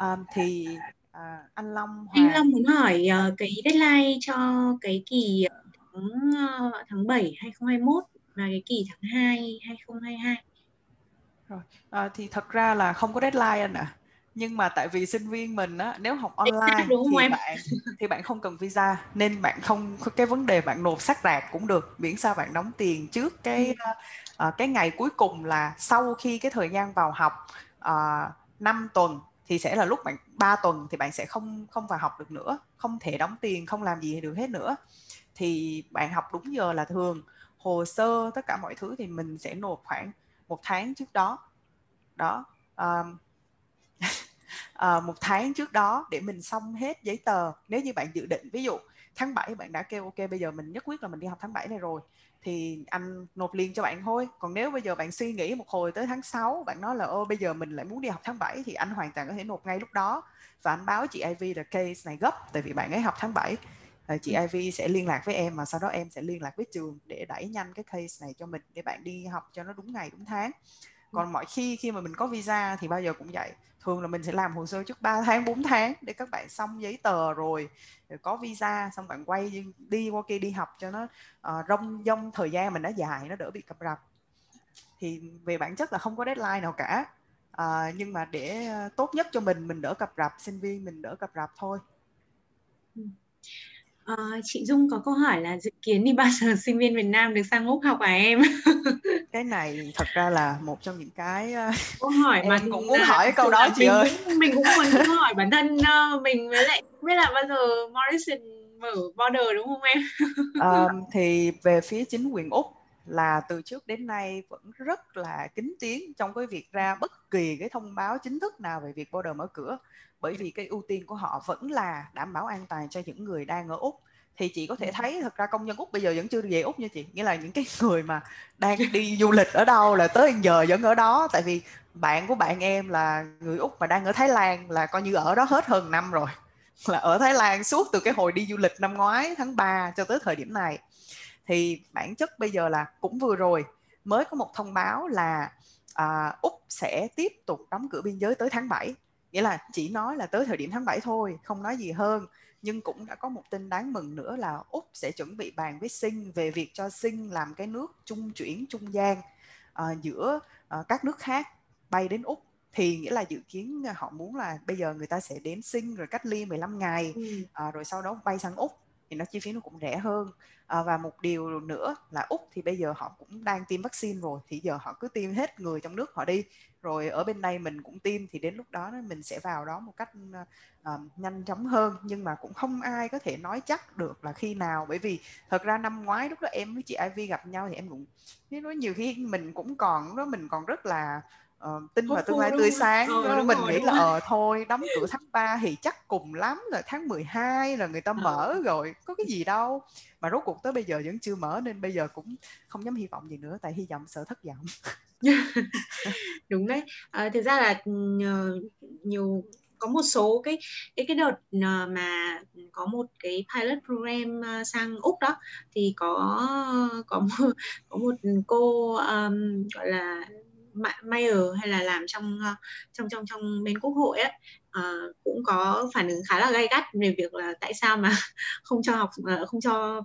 Um, thì À, anh Long Hoàng. Anh Long muốn hỏi uh, cái deadline cho cái kỳ tháng uh, tháng 7 2021 và cái kỳ tháng 2 2022. Rồi, à, thì thật ra là không có deadline anh ạ. À. Nhưng mà tại vì sinh viên mình á, nếu học online đúng thì em? bạn thì bạn không cần visa nên bạn không cái vấn đề bạn nộp sát rạc cũng được miễn sao bạn đóng tiền trước cái uh, cái ngày cuối cùng là sau khi cái thời gian vào học uh, 5 tuần thì sẽ là lúc bạn 3 tuần thì bạn sẽ không không vào học được nữa không thể đóng tiền không làm gì được hết nữa. Thì bạn học đúng giờ là thường. Hồ sơ tất cả mọi thứ thì mình sẽ nộp khoảng một tháng trước đó. Đó um, à, một tháng trước đó để mình xong hết giấy tờ. Nếu như bạn dự định ví dụ tháng 7 bạn đã kêu ok bây giờ mình nhất quyết là mình đi học tháng 7 này rồi. Thì anh nộp liền cho bạn thôi. Còn nếu bây giờ bạn suy nghĩ một hồi tới tháng 6 bạn nói là ô bây giờ mình lại muốn đi học tháng 7 thì anh hoàn toàn có thể nộp ngay lúc đó. Và anh báo chị Ivy là case này gấp tại vì bạn ấy học tháng 7 chị ừ. Ivy sẽ liên lạc với em và sau đó em sẽ liên lạc với trường để đẩy nhanh cái case này cho mình để bạn đi học cho nó đúng ngày đúng tháng còn mọi khi khi mà mình có visa thì bao giờ cũng vậy. Thường là mình sẽ làm hồ sơ trước 3 tháng 4 tháng để các bạn xong giấy tờ rồi, rồi có visa xong bạn quay đi qua kia đi học cho nó uh, rong dông thời gian mình nó dài nó đỡ bị cập rập. Thì về bản chất là không có deadline nào cả. À, nhưng mà để tốt nhất cho mình mình đỡ cập rập sinh viên mình đỡ cập rập thôi À, chị Dung có câu hỏi là dự kiến đi bao giờ sinh viên Việt Nam được sang Úc học à em? cái này thật ra là một trong những cái uh, câu hỏi mà cũng muốn hỏi câu đó chị ơi. Cũng, mình cũng muốn hỏi bản thân uh, mình với lại biết là bao giờ Morrison mở border đúng không em? um, thì về phía chính quyền Úc là từ trước đến nay vẫn rất là kính tiếng trong cái việc ra bất kỳ cái thông báo chính thức nào về việc border mở cửa bởi vì cái ưu tiên của họ vẫn là đảm bảo an toàn cho những người đang ở úc. Thì chị có thể thấy thật ra công nhân úc bây giờ vẫn chưa về úc nha chị. Nghĩa là những cái người mà đang đi du lịch ở đâu là tới giờ vẫn ở đó. Tại vì bạn của bạn em là người úc mà đang ở thái lan là coi như ở đó hết hơn năm rồi. Là ở thái lan suốt từ cái hồi đi du lịch năm ngoái tháng 3 cho tới thời điểm này. Thì bản chất bây giờ là cũng vừa rồi mới có một thông báo là à, úc sẽ tiếp tục đóng cửa biên giới tới tháng 7 nghĩa là chỉ nói là tới thời điểm tháng 7 thôi không nói gì hơn. Nhưng cũng đã có một tin đáng mừng nữa là úc sẽ chuẩn bị bàn với sinh về việc cho sinh làm cái nước trung chuyển trung gian uh, giữa uh, các nước khác bay đến úc. Thì nghĩa là dự kiến họ muốn là bây giờ người ta sẽ đến sinh rồi cách ly 15 ngày ừ. uh, rồi sau đó bay sang úc thì nó chi phí nó cũng rẻ hơn. À, và một điều nữa là úc thì bây giờ họ cũng đang tiêm vaccine rồi thì giờ họ cứ tiêm hết người trong nước họ đi. Rồi ở bên đây mình cũng tiêm thì đến lúc đó mình sẽ vào đó một cách uh, nhanh chóng hơn. Nhưng mà cũng không ai có thể nói chắc được là khi nào. Bởi vì thật ra năm ngoái lúc đó em với chị Ivy gặp nhau thì em cũng nói nhiều khi mình cũng còn đó mình còn rất là uh, tin vào tương lai tươi sáng. Ừ, mình rồi, nghĩ là ờ thôi đóng cửa tháng 3 thì chắc cùng lắm rồi tháng 12 là người ta mở ừ. rồi có cái gì đâu. Mà rốt cuộc tới bây giờ vẫn chưa mở nên bây giờ cũng không dám hy vọng gì nữa tại hy vọng sợ thất vọng. Đúng đấy. À, thực ra là nhiều có một số cái cái cái đợt mà có một cái pilot program sang úc đó thì có có một, có một cô um, gọi là Mayer hay là làm trong ờ, trong trong trong bên quốc hội ấy uh, ờ, cũng có phản ứng khá là gay gắt về việc là tại sao mà không cho học uh, không cho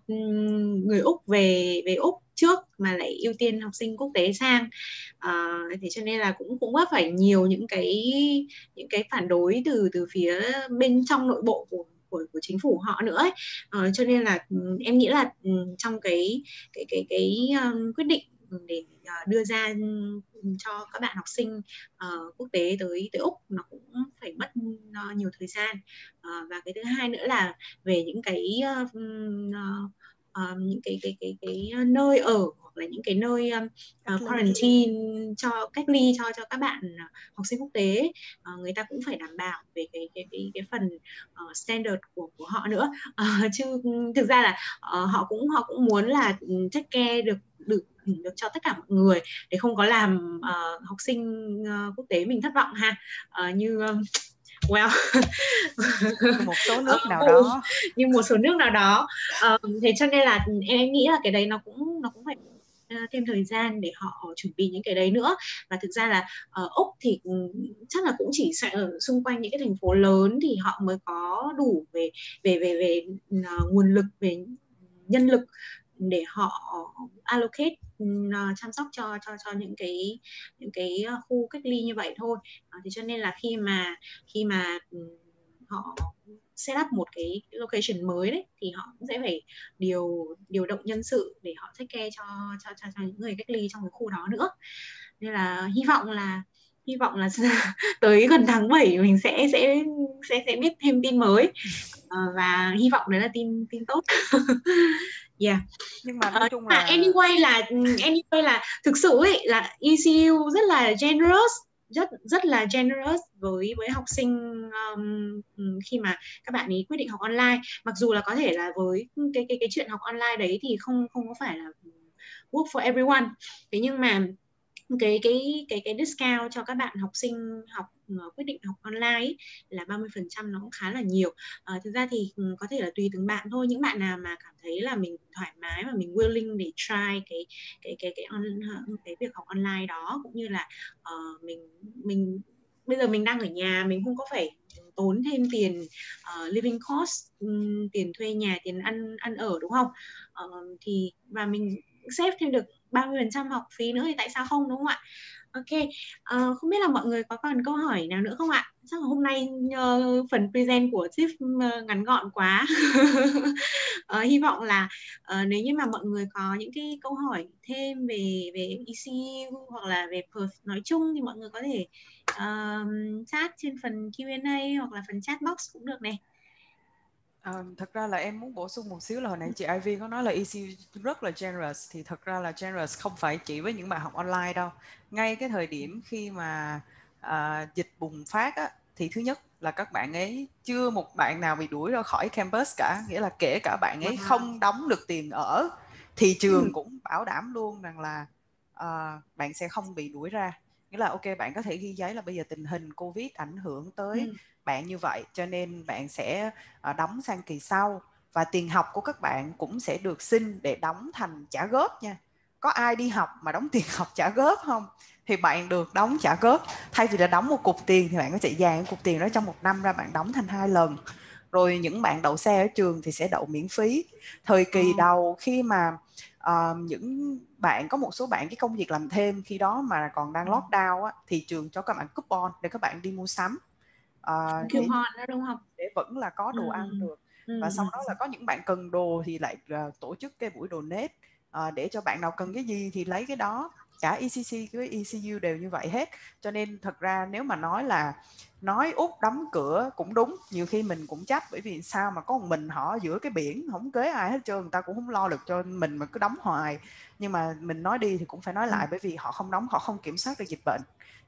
người úc về về úc trước mà lại ưu tiên học sinh quốc tế sang uh, thế cho nên là cũng cũng vấp phải nhiều những cái những cái phản đối từ từ phía bên trong nội bộ của của, của chính phủ họ nữa ấy. Uh, cho nên là um, em nghĩ là um, trong cái cái cái cái um, quyết định để ờ, đưa ra cho các bạn học sinh uh, quốc tế tới tới úc nó cũng phải mất ờ, nhiều thời gian. Uh, và cái thứ hai nữa là về những cái uh, uh, uh, những cái cái cái cái nơi ở hoặc là những cái nơi um, uh, quarantine cho cách ly cho cho các bạn uh, học sinh quốc tế uh, người ta cũng phải đảm bảo về cái cái cái, cái phần uh, standard của của họ nữa. Uh, chứ thực ra là uh, họ cũng họ cũng muốn là check care được được được cho tất cả mọi người để không có làm uh, học sinh uh, quốc tế mình thất vọng ha. Uh, như um, well một số nước nào đó. như một số nước nào đó. Uh, thế cho nên là em nghĩ là cái đấy nó cũng nó cũng phải thêm thời gian để họ chuẩn bị những cái đấy nữa. Và thực ra là ở úc thì chắc là cũng chỉ sẽ ở xung quanh những cái thành phố lớn thì họ mới có đủ về về về về uh, nguồn lực về nhân lực để họ allocate uh, chăm sóc cho cho cho những cái những cái ờ, khu cách ly như vậy thôi. Uh, thì cho nên là khi mà khi mà họ set up một cái location mới đấy thì họ cũng sẽ phải điều điều động nhân sự để họ take care cho cho cho, cho những người cách ly trong cái khu đó nữa. Nên là hy vọng là hy vọng là tới gần tháng 7 mình sẽ sẽ sẽ sẽ biết thêm tin mới. Uh, và hy vọng đấy là tin tin tốt yeah. Nhưng mà nói uh, chung là anyway là ừ, anyway là thực sự ấy là ECU rất là generous rất rất là generous với với học sinh um, khi mà các bạn ấy quyết định học online. Mặc dù là có thể là với cái cái cái chuyện học online đấy thì không không có phải là work for everyone. Thế nhưng mà cái cái cái cái discount cho các bạn học sinh học ờ, quyết định học online ấy, là 30% nó cũng khá là nhiều. À, thực ra thì ừ, có thể là tùy từng bạn thôi. Những bạn nào mà cảm thấy là mình thoải mái và mình willing để try cái cái cái cái on, cái việc học online đó cũng như là uh, mình mình bây giờ mình đang ở nhà mình không có phải tốn thêm tiền uh, living cost um, tiền thuê nhà tiền ăn ăn ở đúng không? Uh, thì và mình save thêm được 30% học phí nữa thì tại sao không đúng không ạ? Ok uh, không biết là mọi người có còn câu hỏi nào nữa không ạ? Chắc là hôm nay uh, phần present của Tiff uh, ờ, ngắn gọn quá. Uh, hy vọng là uh, nếu như mà mọi người có những cái câu hỏi thêm về về ECU hoặc là về Perth nói chung thì mọi người có thể uh, chat trên phần Q&A hoặc là phần chat box cũng được này. À, thật ra là em muốn bổ sung một xíu là hồi nãy chị Ivy có nói là ECU rất là generous. Thì thật ra là generous không phải chỉ với những bạn học online đâu. Ngay cái thời điểm khi mà à, dịch bùng phát á, thì thứ nhất là các bạn ấy chưa một bạn nào bị đuổi ra khỏi campus cả. Nghĩa là kể cả bạn ấy không đóng được tiền ở thì trường ừ. cũng bảo đảm luôn rằng là uh, bạn sẽ không bị đuổi ra. Nghĩa là ok bạn có thể ghi giấy là bây giờ tình hình covid ảnh hưởng tới ừ bạn như vậy cho nên bạn sẽ uh, đóng sang kỳ sau. Và tiền học của các bạn cũng sẽ được xin để đóng thành trả góp nha. Có ai đi học mà đóng tiền học trả góp không? Thì bạn được đóng trả góp. Thay vì là đóng một cục tiền thì bạn có thể dàn cục tiền đó trong một năm ra bạn đóng thành hai lần. Rồi những bạn đậu xe ở trường thì sẽ đậu miễn phí. Thời kỳ ừ. đầu khi mà uh, những bạn có một số bạn cái công việc làm thêm khi đó mà còn đang lockdown á, thì trường cho các bạn coupon để các bạn đi mua sắm uh, để, đó đúng không để vẫn là có đồ ừ. ăn được ừ. và sau đó là có những bạn cần đồ thì lại uh, tổ chức cái buổi đồ nết uh, để cho bạn nào cần cái gì thì lấy cái đó cả ECC với ECU đều như vậy hết. Cho nên thật ra nếu mà nói là nói út đóng cửa cũng đúng nhiều khi mình cũng trách bởi vì sao mà có một mình họ giữa cái biển không kế ai hết trơn người ta cũng không lo được cho mình mà cứ đóng hoài. Nhưng mà mình nói đi thì cũng phải nói lại bởi vì họ không đóng họ không kiểm soát được dịch bệnh.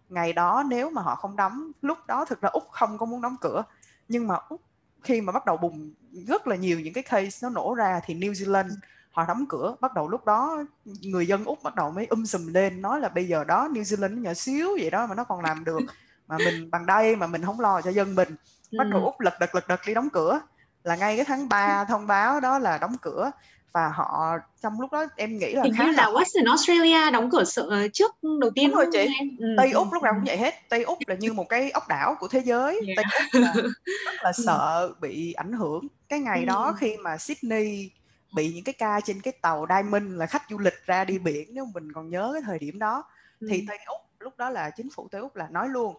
Ngày đó nếu mà họ không đóng lúc đó thực ra úc không có muốn đóng cửa. Nhưng mà úc khi mà bắt đầu bùng rất là nhiều những cái case nó nổ ra thì New Zealand họ đóng cửa. Bắt đầu lúc đó người dân úc bắt đầu mới um sùm lên nói là bây giờ đó New Zealand nhỏ xíu vậy đó mà nó còn làm được mà mình bằng đây mà mình không lo cho dân mình. Bắt đầu úc lật đật lật đật đi đóng cửa. Là ngay cái tháng 3 thông báo đó là đóng cửa. Và họ trong lúc đó em nghĩ là hình như là Western Australia đóng cửa sợ trước đầu tiên đúng rồi chị. ừ. Tây Úc lúc nào cũng vậy hết. Tây Úc là như một cái ốc đảo của thế giới. Yeah. Tây Úc là rất là sợ bị ảnh hưởng. Cái ngày đó khi mà Sydney bị những cái ca trên cái tàu Diamond là khách du lịch ra đi biển nếu mình còn nhớ cái thời điểm đó. Thì Tây Úc lúc đó là chính phủ Tây Úc là nói luôn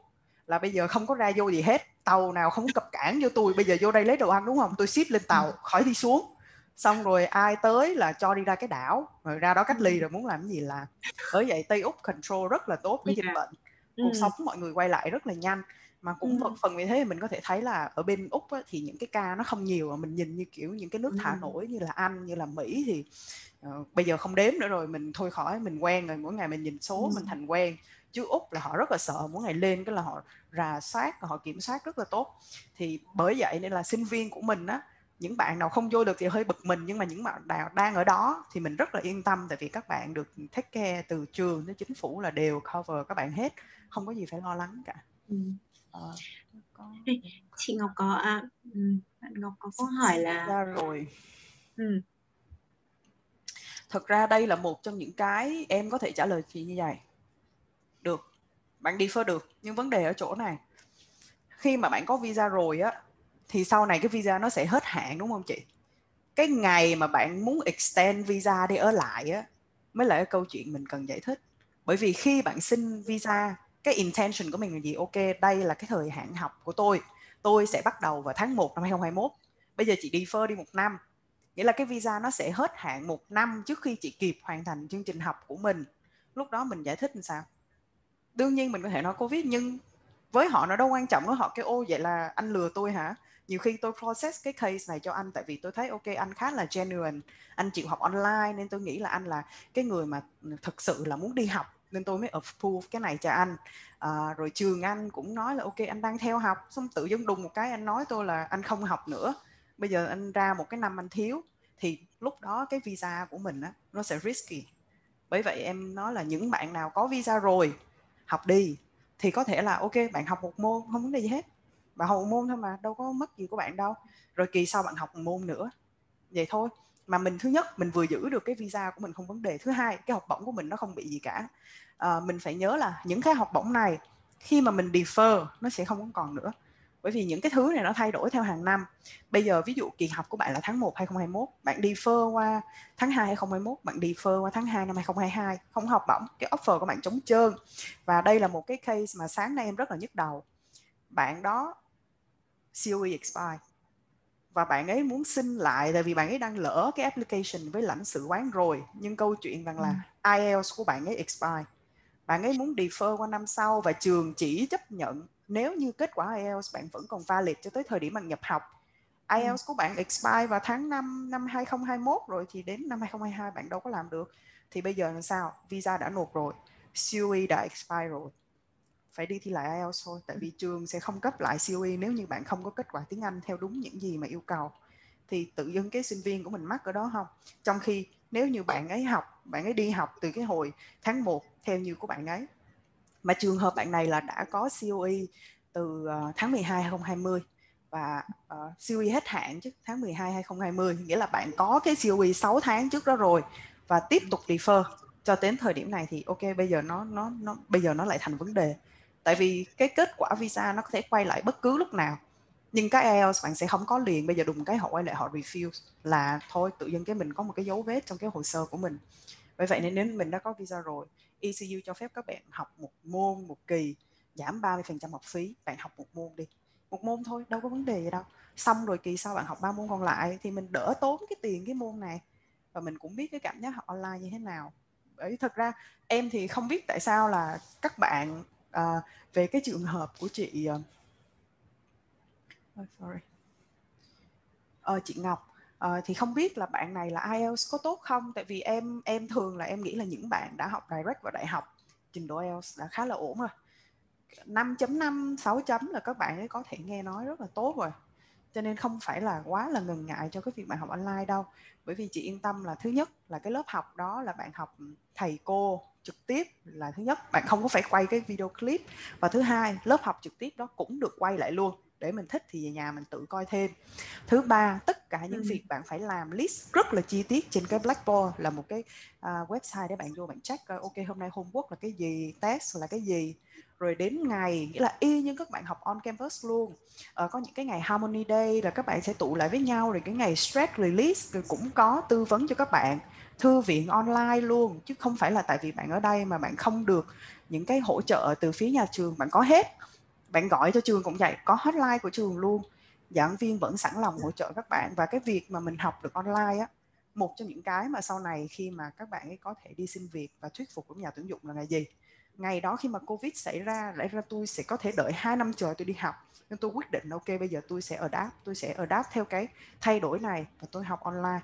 là bây giờ không có ra vô gì hết tàu nào không cập cảng vô tôi bây giờ vô đây lấy đồ ăn đúng không? Tôi ship lên tàu khỏi đi xuống. Xong rồi ai tới là cho đi ra cái đảo. Rồi ra đó cách ly rồi muốn làm cái gì là bởi vậy Tây Úc control rất là tốt cái dịch bệnh. Cuộc ừ. sống mọi người quay lại rất là nhanh mà cũng ừ. phần vì thế mình có thể thấy là ở bên úc á, thì những cái ca nó không nhiều mà mình nhìn như kiểu những cái nước thả nổi như là anh như là mỹ thì uh, bây giờ không đếm nữa rồi mình thôi khỏi mình quen rồi mỗi ngày mình nhìn số ừ. mình thành quen chứ úc là họ rất là sợ mỗi ngày lên cái là họ rà soát họ kiểm soát rất là tốt thì bởi vậy nên là sinh viên của mình á những bạn nào không vô được thì hơi bực mình nhưng mà những bạn nào đang ở đó thì mình rất là yên tâm tại vì các bạn được take care từ trường đến chính phủ là đều cover các bạn hết không có gì phải lo lắng cả ừ. Ờ, có... chị Ngọc có à, bạn Ngọc có câu hỏi là ra rồi. Ừ. thực ra đây là một trong những cái em có thể trả lời chị như vậy. Được bạn đi phơ được nhưng vấn đề ở chỗ này khi mà bạn có visa rồi á thì sau này cái visa nó sẽ hết hạn đúng không chị? Cái ngày mà bạn muốn extend visa để ở lại á mới là cái câu chuyện mình cần giải thích. Bởi vì khi bạn xin visa cái intention của mình là gì? Ok, đây là cái thời hạn học của tôi. Tôi sẽ bắt đầu vào tháng 1 năm 2021 bây giờ chị defer đi một năm. Nghĩa là cái visa nó sẽ hết hạn một năm trước khi chị kịp hoàn thành chương trình học của mình. Lúc đó mình giải thích làm sao? Đương nhiên mình có thể nói covid, nhưng với họ nó đâu quan trọng với họ cái ô, vậy là anh lừa tôi hả? Nhiều khi tôi process cái case này cho anh, tại vì tôi thấy, ok, anh khá là genuine. Anh chịu học online nên tôi nghĩ là anh là cái người mà thực sự là muốn đi học nên tôi mới approve cái này cho anh. À, rồi trường anh cũng nói là ok anh đang theo học. Xong tự dưng đùng một cái anh nói tôi là anh không học nữa. Bây giờ anh ra một cái năm anh thiếu. Thì lúc đó cái visa của mình á nó sẽ risky. Bởi vậy em nói là những bạn nào có visa rồi học đi. Thì có thể là ok bạn học một môn không vấn đề gì hết. Bạn học một môn thôi mà đâu có mất gì của bạn đâu. Rồi kỳ sau bạn học một môn nữa. Vậy thôi mà mình thứ nhất mình vừa giữ được cái visa của mình không vấn đề. Thứ hai cái học bổng của mình nó không bị gì cả. À, mình phải nhớ là những cái học bổng này khi mà mình defer nó sẽ không còn nữa. Bởi vì những cái thứ này nó thay đổi theo hàng năm. Bây giờ ví dụ kỳ học của bạn là tháng 1 2021 bạn defer qua tháng 2 2021 bạn defer qua tháng 2 năm 2022 không học bổng cái offer của bạn trống trơn. Và đây là một cái case mà sáng nay em rất là nhức đầu. Bạn đó COE expire và bạn ấy muốn xin lại tại vì bạn ấy đang lỡ cái application với lãnh sự quán rồi. Nhưng câu chuyện rằng là ừ. IELTS của bạn ấy expire. Bạn ấy muốn defer qua năm sau và trường chỉ chấp nhận nếu như kết quả IELTS bạn vẫn còn valid cho tới thời điểm bạn nhập học. Ừ. IELTS của bạn expire vào tháng 5 năm 2021 rồi thì đến năm 2022 bạn đâu có làm được. Thì bây giờ làm sao? Visa đã nộp rồi. COE đã expire rồi phải đi thi lại IELTS thôi tại vì trường sẽ không cấp lại COE nếu như bạn không có kết quả tiếng Anh theo đúng những gì mà yêu cầu. Thì tự dưng cái sinh viên của mình mắc ở đó không? Trong khi nếu như bạn ấy học bạn ấy đi học từ cái hồi tháng 1 theo như của bạn ấy mà trường hợp bạn này là đã có COE từ ờ, tháng 12 2020 và ờ, uh, COE hết hạn chứ tháng 12 2020 nghĩa là bạn có cái COE 6 tháng trước đó rồi và tiếp tục defer cho đến thời điểm này thì ok bây giờ nó nó nó bây giờ nó lại thành vấn đề tại vì cái kết quả visa nó có thể quay lại bất cứ lúc nào. Nhưng cái IELTS bạn sẽ không có liền. Bây giờ đùng cái họ quay lại, họ refuse là thôi, tự nhiên cái mình có một cái dấu vết trong cái hồ sơ của mình. Bởi vậy nên nếu mình đã có visa rồi ECU cho phép các bạn học một môn, một kỳ, giảm 30% học phí. Bạn học một môn đi. Một môn thôi, đâu có vấn đề gì đâu. Xong rồi kỳ sau bạn học ba môn còn lại thì mình đỡ tốn cái tiền cái môn này. Và mình cũng biết cái cảm giác học online như thế nào. Bởi thật ra, em thì không biết tại sao là các bạn à, về cái trường hợp của chị uh, sorry. À, chị Ngọc À, thì không biết là bạn này là IELTS có tốt không? Tại vì em em thường là em nghĩ là những bạn đã học direct vào đại học trình độ IELTS đã khá là ổn rồi. 5.5 6 chấm là các bạn ấy có thể nghe nói rất là tốt rồi cho nên không phải là quá là ngần ngại cho cái việc bạn học online đâu. Bởi vì chị yên tâm là thứ nhất là cái lớp học đó là bạn học thầy cô trực tiếp là thứ nhất. Bạn không có phải quay cái video clip. Và thứ hai lớp học trực tiếp đó cũng được quay lại luôn. Để mình thích thì về nhà mình tự coi thêm. Thứ ba tất cả những ừ. việc bạn phải làm list rất là chi tiết trên cái blackboard là một cái uh, website để bạn vô bạn check coi ok hôm nay homework là cái gì? Test là cái gì rồi đến ngày nghĩa là y như các bạn học on campus luôn. Ờ, có những cái ngày harmony day là các bạn sẽ tụ lại với nhau rồi cái ngày stress release rồi cũng có tư vấn cho các bạn. Thư viện online luôn chứ không phải là tại vì bạn ở đây mà bạn không được những cái hỗ trợ từ phía nhà trường bạn có hết. Bạn gọi cho trường cũng vậy có hotline của trường luôn. Giảng viên vẫn sẵn lòng hỗ trợ các bạn và cái việc mà mình học được online á một trong những cái mà sau này khi mà các bạn ấy có thể đi xin việc và thuyết phục của nhà tuyển dụng là ngày gì ngày đó khi mà covid xảy ra lẽ ra tôi sẽ có thể đợi 2 năm trời tôi đi học. Nhưng tôi quyết định ok bây giờ tôi sẽ ở đáp tôi sẽ ở đáp theo cái thay đổi này và tôi học online.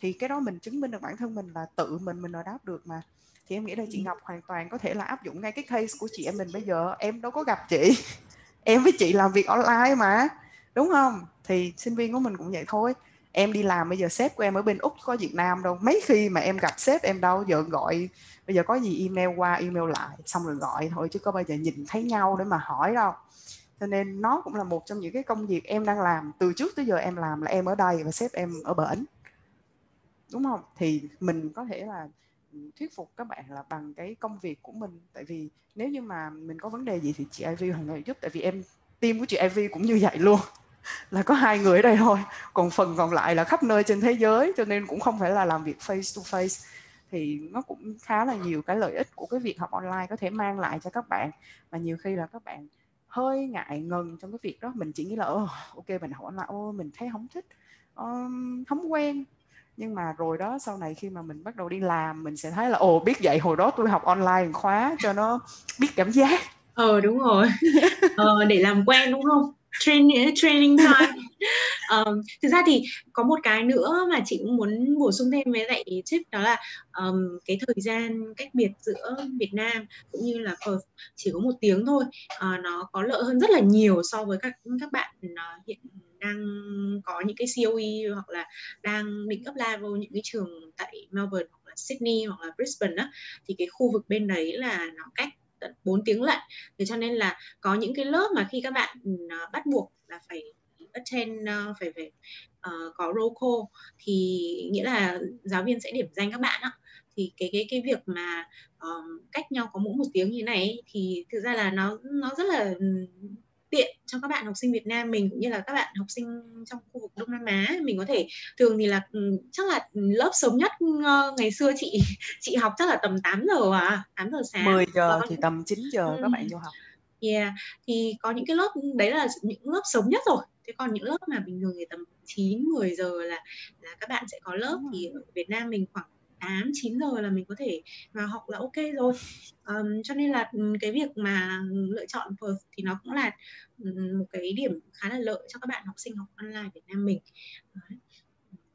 Thì cái đó mình chứng minh được bản thân mình là tự mình mình ở đáp được mà. Thì em nghĩ là chị Ngọc hoàn toàn có thể là áp dụng ngay cái case của chị em mình bây giờ. Em đâu có gặp chị. Em với chị làm việc online mà. Đúng không? Thì sinh viên của mình cũng vậy thôi em đi làm bây giờ sếp của em ở bên úc có việt nam đâu. Mấy khi mà em gặp sếp em đâu, giờ gọi, bây giờ có gì email qua, email lại, xong rồi gọi thôi, chứ có bao giờ nhìn thấy nhau để mà hỏi đâu. Cho nên nó cũng là một trong những cái công việc em đang làm. Từ trước tới giờ em làm là em ở đây và sếp em ở bển. Đúng không? Thì mình có thể là thuyết phục các bạn là bằng cái công việc của mình. Tại vì nếu như mà mình có vấn đề gì thì chị Ivy hoàn toàn giúp. Tại vì em, team của chị Ivy cũng như vậy luôn là có hai người ở đây thôi. Còn phần còn lại là khắp nơi trên thế giới cho nên cũng không phải là làm việc face to face. Thì nó cũng khá là nhiều cái lợi ích của cái việc học online có thể mang lại cho các bạn. Và nhiều khi là các bạn hơi ngại ngần trong cái việc đó. Mình chỉ nghĩ là oh, ok mình học online ô mình thấy không thích um, không quen. Nhưng mà rồi đó sau này khi mà mình bắt đầu đi làm mình sẽ thấy là ồ biết vậy hồi đó tôi học online khóa cho nó biết cảm giác. Ờ đúng rồi. Ờ, để làm quen đúng không? Training training time. Um, thực ra thì có một cái nữa mà chị cũng muốn bổ sung thêm với lại tip đó là um, cái thời gian cách biệt giữa Việt Nam cũng như là Perth chỉ có một tiếng thôi. Uh, nó có lợi hơn rất là nhiều so với các các bạn uh, hiện đang có những cái COE hoặc là đang định up level những cái trường tại Melbourne hoặc là Sydney hoặc là Brisbane á. Thì cái khu vực bên đấy là nó cách tận 4 tiếng lận. Thế cho nên là có những cái lớp mà khi các bạn uh, bắt buộc là phải attend uh, ờ, phải phải uh, có roll call thì nghĩa là giáo viên sẽ điểm danh các bạn ạ thì cái cái cái việc mà uh, cách nhau có mỗi một tiếng như này này thì thực ra là nó nó rất là ừ, tiện cho các bạn học sinh Việt Nam mình cũng như là các bạn học sinh trong khu vực Đông Nam Á mình có thể thường thì là ừ, chắc là lớp sớm nhất uh, ngày xưa chị chị học chắc là tầm 8 giờ à 8 giờ sáng 10 giờ thì tầm 9 giờ ừ. các bạn vô học Yeah, thì có những cái lớp đấy là những lớp sớm nhất rồi. Thế còn những lớp mà bình thường thì tầm 9 10 giờ là là các bạn sẽ có lớp thì ở Việt Nam mình khoảng 8 9 giờ là mình có thể vào học là ok rồi um, cho nên là cái việc mà lựa chọn Perth thì nó cũng là một cái điểm khá là lợi cho các bạn học sinh học online Việt Nam mình Đấy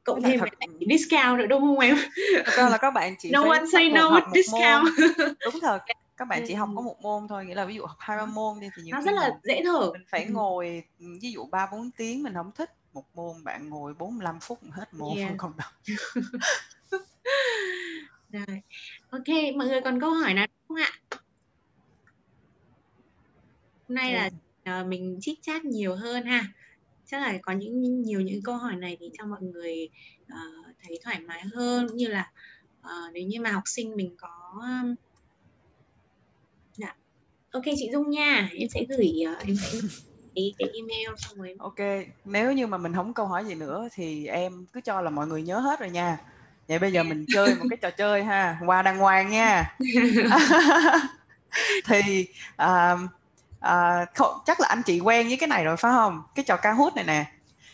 cộng thêm thật... discount nữa đúng không em? Thật là các bạn chỉ no one say no with discount. Đúng thật. Các bạn chỉ học có một môn thôi, nghĩa là ví dụ học hai ba môn đi thì nhiều nó rất là dễ thở. Mình phải ngồi ví dụ 3 4 tiếng mình không thích một môn bạn ngồi 45 phút hết môn yeah. không đâu. rồi. Ok mọi người còn câu hỏi nào không ạ? Hôm nay là uh, mình chit chat nhiều hơn ha. Chắc là có những nhiều những câu hỏi này thì cho mọi người uh, thấy thoải mái hơn. Cũng như là uh, nếu như mà học sinh mình có dạ. ok chị dung nha. Em sẽ gửi em sẽ cái, cái email xong rồi ok nếu như mà mình không câu hỏi gì nữa thì em cứ cho là mọi người nhớ hết rồi nha vậy bây giờ mình chơi một cái trò chơi ha. Qua đàng hoàng nha. Thì uh, uh, không, chắc là anh chị quen với cái này rồi phải không? Cái trò ca hút này nè.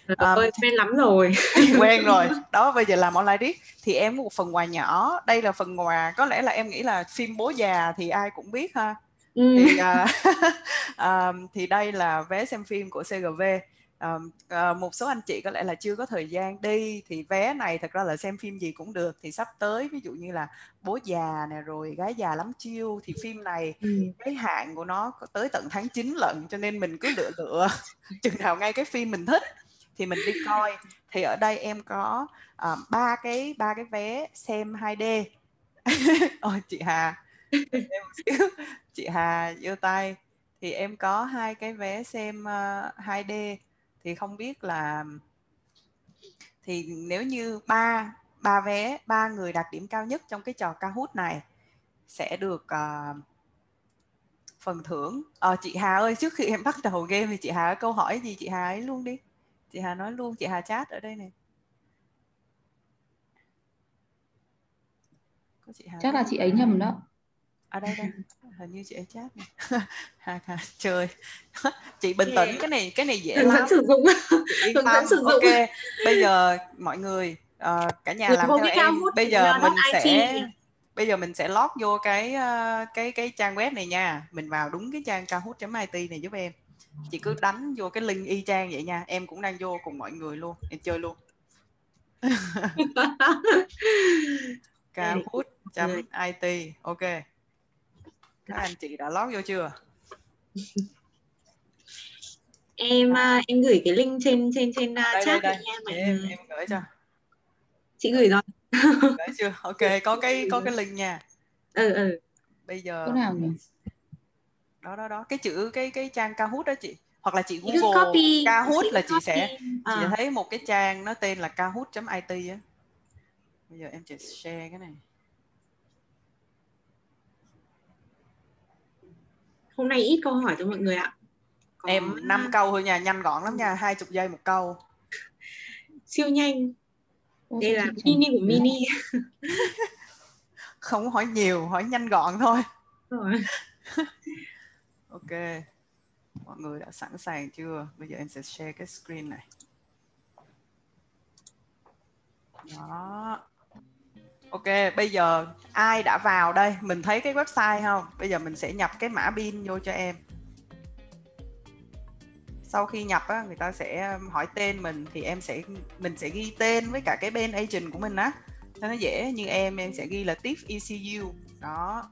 Um, ơi quen lắm rồi. Quen rồi. Đó bây giờ làm online điếc thì em có một phần quà nhỏ. Đây là phần quà có lẽ là em nghĩ là phim bố già thì ai cũng biết ha. Ừ. thì uh, uh, thì đây là vé xem phim của CGV um, uh, một số anh chị có lẽ là chưa có thời gian đi thì vé này thật ra là xem phim gì cũng được. Thì sắp tới ví dụ như là bố già nè rồi gái già lắm chiêu thì phim này ừ. cái hạn của nó tới tận tháng 9 lận cho nên mình cứ lựa lựa chừng nào ngay cái phim mình thích thì mình đi coi. Thì ở đây em có ba uh, cái ba cái vé xem 2D ôi chị Hà chị Hà giơ tay. Thì em có hai cái vé xem uh, ờ, 2D thì không biết là thì nếu như ba ba vé ba người đạt điểm cao nhất trong cái trò Kahoot này sẽ được uh, phần thưởng. À, chị Hà ơi trước khi em bắt đầu game thì chị Hà có câu hỏi gì chị Hà ấy luôn đi. Chị Hà nói luôn chị Hà chat ở đây này có chị Hà chắc là chị ấy nhầm đó. Ở à, đây đây hình như chị ấy chat này hà hà chơi chị bình tĩnh cái này cái này dễ hướng lắm. sử dụng. Hướng dẫn sử dụng. Ok bây giờ mọi người uh, cả nhà làm theo em. bây giờ mình sẽ bây giờ mình sẽ lót vô cái uh, cái cái trang web này nha. Mình vào đúng cái trang kahoot.it này giúp em. Chị cứ đánh vô cái link y chang vậy nha. Em cũng đang vô cùng mọi người luôn. Em chơi luôn. Kahoot.it ok các anh chị đã lót vô chưa? Em uh, em gửi cái link trên trên trên uh, đây, chat đây, đây. em, em gửi cho. Chị gửi rồi. Gửi chưa? Ok có cái có cái link nha. Ừ ừ. Bây giờ cái nào nhỉ? Đó đó đó. Cái chữ cái cái trang Kahoot đó chị. Hoặc là chị Google copy, Kahoot là chị sẽ à. chị thấy một cái trang nó tên là kahoot.it á. Bây giờ em chỉ share cái này hôm nay ít câu hỏi cho mọi người ạ. Có... em 5 câu thôi nha nhanh gọn lắm nha hai chục giây một câu. Siêu nhanh. Đây là mini của mini. Không hỏi nhiều hỏi nhanh gọn thôi. Ok. Mọi người đã sẵn sàng chưa? Bây giờ em sẽ share cái screen này. Đó ok bây giờ ai đã vào đây? Mình thấy cái website không? Bây giờ mình sẽ nhập cái mã pin vô cho em. Sau khi nhập á, người ta sẽ um, hỏi tên mình thì em sẽ mình sẽ ghi tên với cả cái bên agent của mình á. Cho nó dễ như em em sẽ ghi là tiếp ECU đó.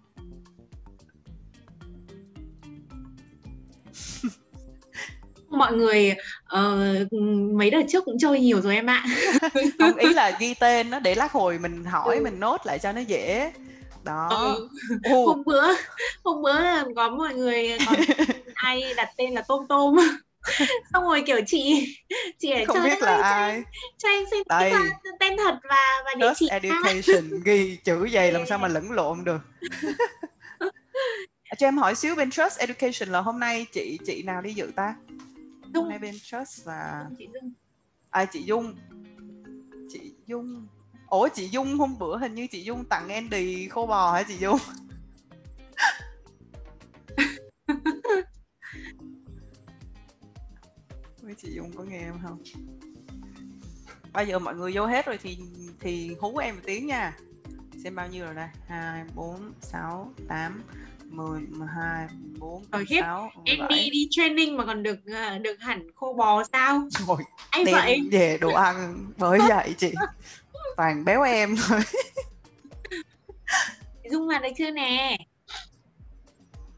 mọi người uh, mấy đợt trước cũng chơi nhiều rồi em ạ. Không ý là ghi tên nó để lát hồi mình hỏi ừ. mình nốt lại cho nó dễ. Đó. Ừ. hôm bữa hôm bữa có mọi người có ai đặt tên là tôm tôm xong rồi kiểu chị chị ở không biết là ai. cho em xin đây. tên thật và và địa chỉ education ghi chữ dày làm sao mà lẫn lộn được. Cho em hỏi xíu bên Trust Education là hôm nay chị chị nào đi dự ta Dung. nay bên Trust là chị Dung à chị Dung. Chị Dung. Ủa chị Dung hôm bữa hình như chị Dung tặng Andy khô bò hả chị Dung? Với chị Dung có nghe em không? Bây giờ mọi người vô hết rồi thì thì hú em một tiếng nha. Xem bao nhiêu rồi đây? Hai bốn sáu tám 10, 12, 14, Rồi 16, Em đi đi training mà còn được uh, được hẳn khô bò sao? Rồi, anh vậy? về đồ ăn bởi vậy chị. Toàn béo em thôi. Dung vào được chưa nè?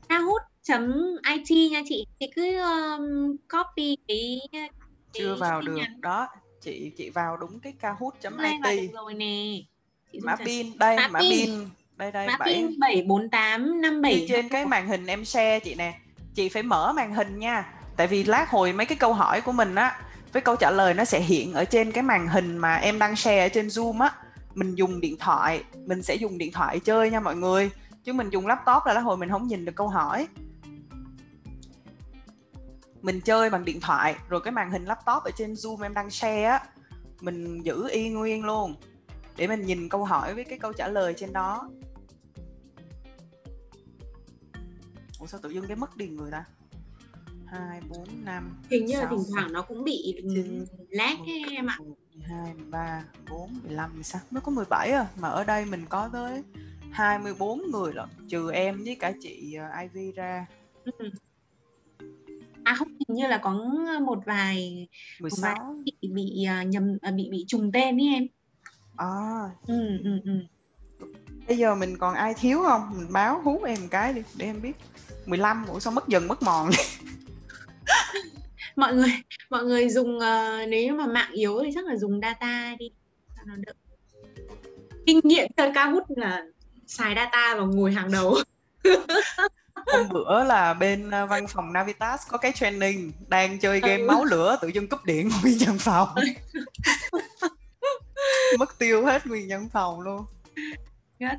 Kahoot.it nha chị. Chị cứ um, copy cái, cái chưa vào được nhắn. đó chị chị vào đúng cái kahoot.it rồi nè mã pin đây mã pin đây đây bốn tám năm bảy trên cái màn hình em share chị nè chị phải mở màn hình nha. Tại vì lát hồi mấy cái câu hỏi của mình á với câu trả lời nó sẽ hiện ở trên cái màn hình mà em đang share ở trên zoom á. Mình dùng điện thoại mình sẽ dùng điện thoại chơi nha mọi người. Chứ mình dùng laptop là lát hồi mình không nhìn được câu hỏi. Mình chơi bằng điện thoại rồi cái màn hình laptop ở trên zoom em đang share á mình giữ y nguyên luôn. Để mình nhìn câu hỏi với cái câu trả lời trên đó Ủa sao tự dưng cái mất điền người ta 2, 4, 5 Hình như 6, là thỉnh thoảng nó cũng bị lag em ạ 12, 13, 14, 15, 16 Mới có 17 à Mà ở đây mình có tới 24 người lận Trừ em với cả chị ờ, Ivy ra ừ. À không, hình như là có một vài 16 một vài bị bị uh, nhầm uh, bị bị trùng tên ấy em. À. Ừ ừ ừ. Bây giờ mình còn ai thiếu không? Mình báo hú em cái đi để em biết. 15 ủa sao mất dần mất mòn mọi người mọi người dùng uh, nếu mà mạng yếu thì chắc là dùng data đi cho nó đỡ. Kinh nghiệm chơi ca hút là xài data và ngồi hàng đầu. Hôm bữa là bên ờ, văn phòng Navitas có cái training đang chơi game ừ. máu lửa tự dưng cúp điện nguyên nhân phòng. Mất tiêu hết nguyên nhân phòng luôn. Chết.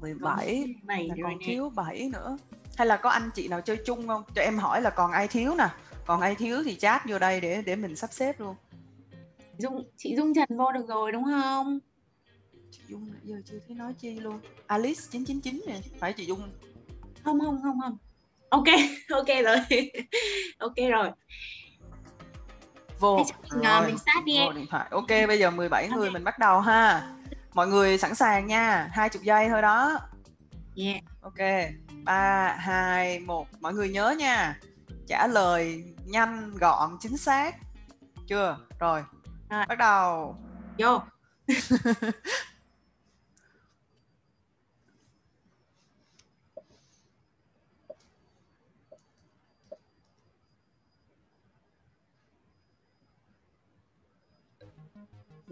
17 là còn thiếu 7 nữa. Hay là có anh chị nào chơi chung không? Cho em hỏi là còn ai thiếu nè. Còn ai thiếu thì chat vô đây để để mình sắp xếp luôn. Dung chị dung trần vô được rồi đúng không? Chị dung giờ chưa thấy nói chi luôn. Alice 999 nè phải chị dung không? Không không không ok ok rồi. Ok rồi. Vô. Mình, rồi. mình start đi vô điện thoại. Ok bây giờ 17 okay. người mình bắt đầu ha mọi người sẵn sàng nha hai chục giây thôi đó. Yeah. Ok ba hai một. Mọi người nhớ nha trả lời nhanh gọn chính xác. Chưa? Rồi, rồi. bắt đầu. Vô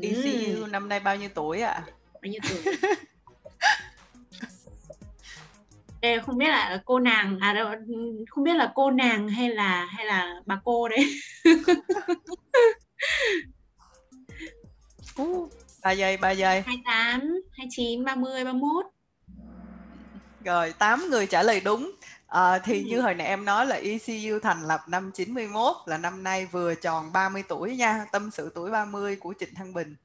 ECU ừ. năm nay bao nhiêu tuổi ạ? À? Bao nhiêu tuổi? Ê, không biết là cô nàng à đâu không biết là cô nàng hay là hay là bà cô đấy. ba giây, ba giây. 28, 29, 30, 31. Rồi, 8 người trả lời đúng. À, thì ừ. như hồi nãy em nói là ECU thành lập năm 91 là năm nay vừa tròn 30 tuổi nha, tâm sự tuổi 30 của Trịnh Thăng Bình.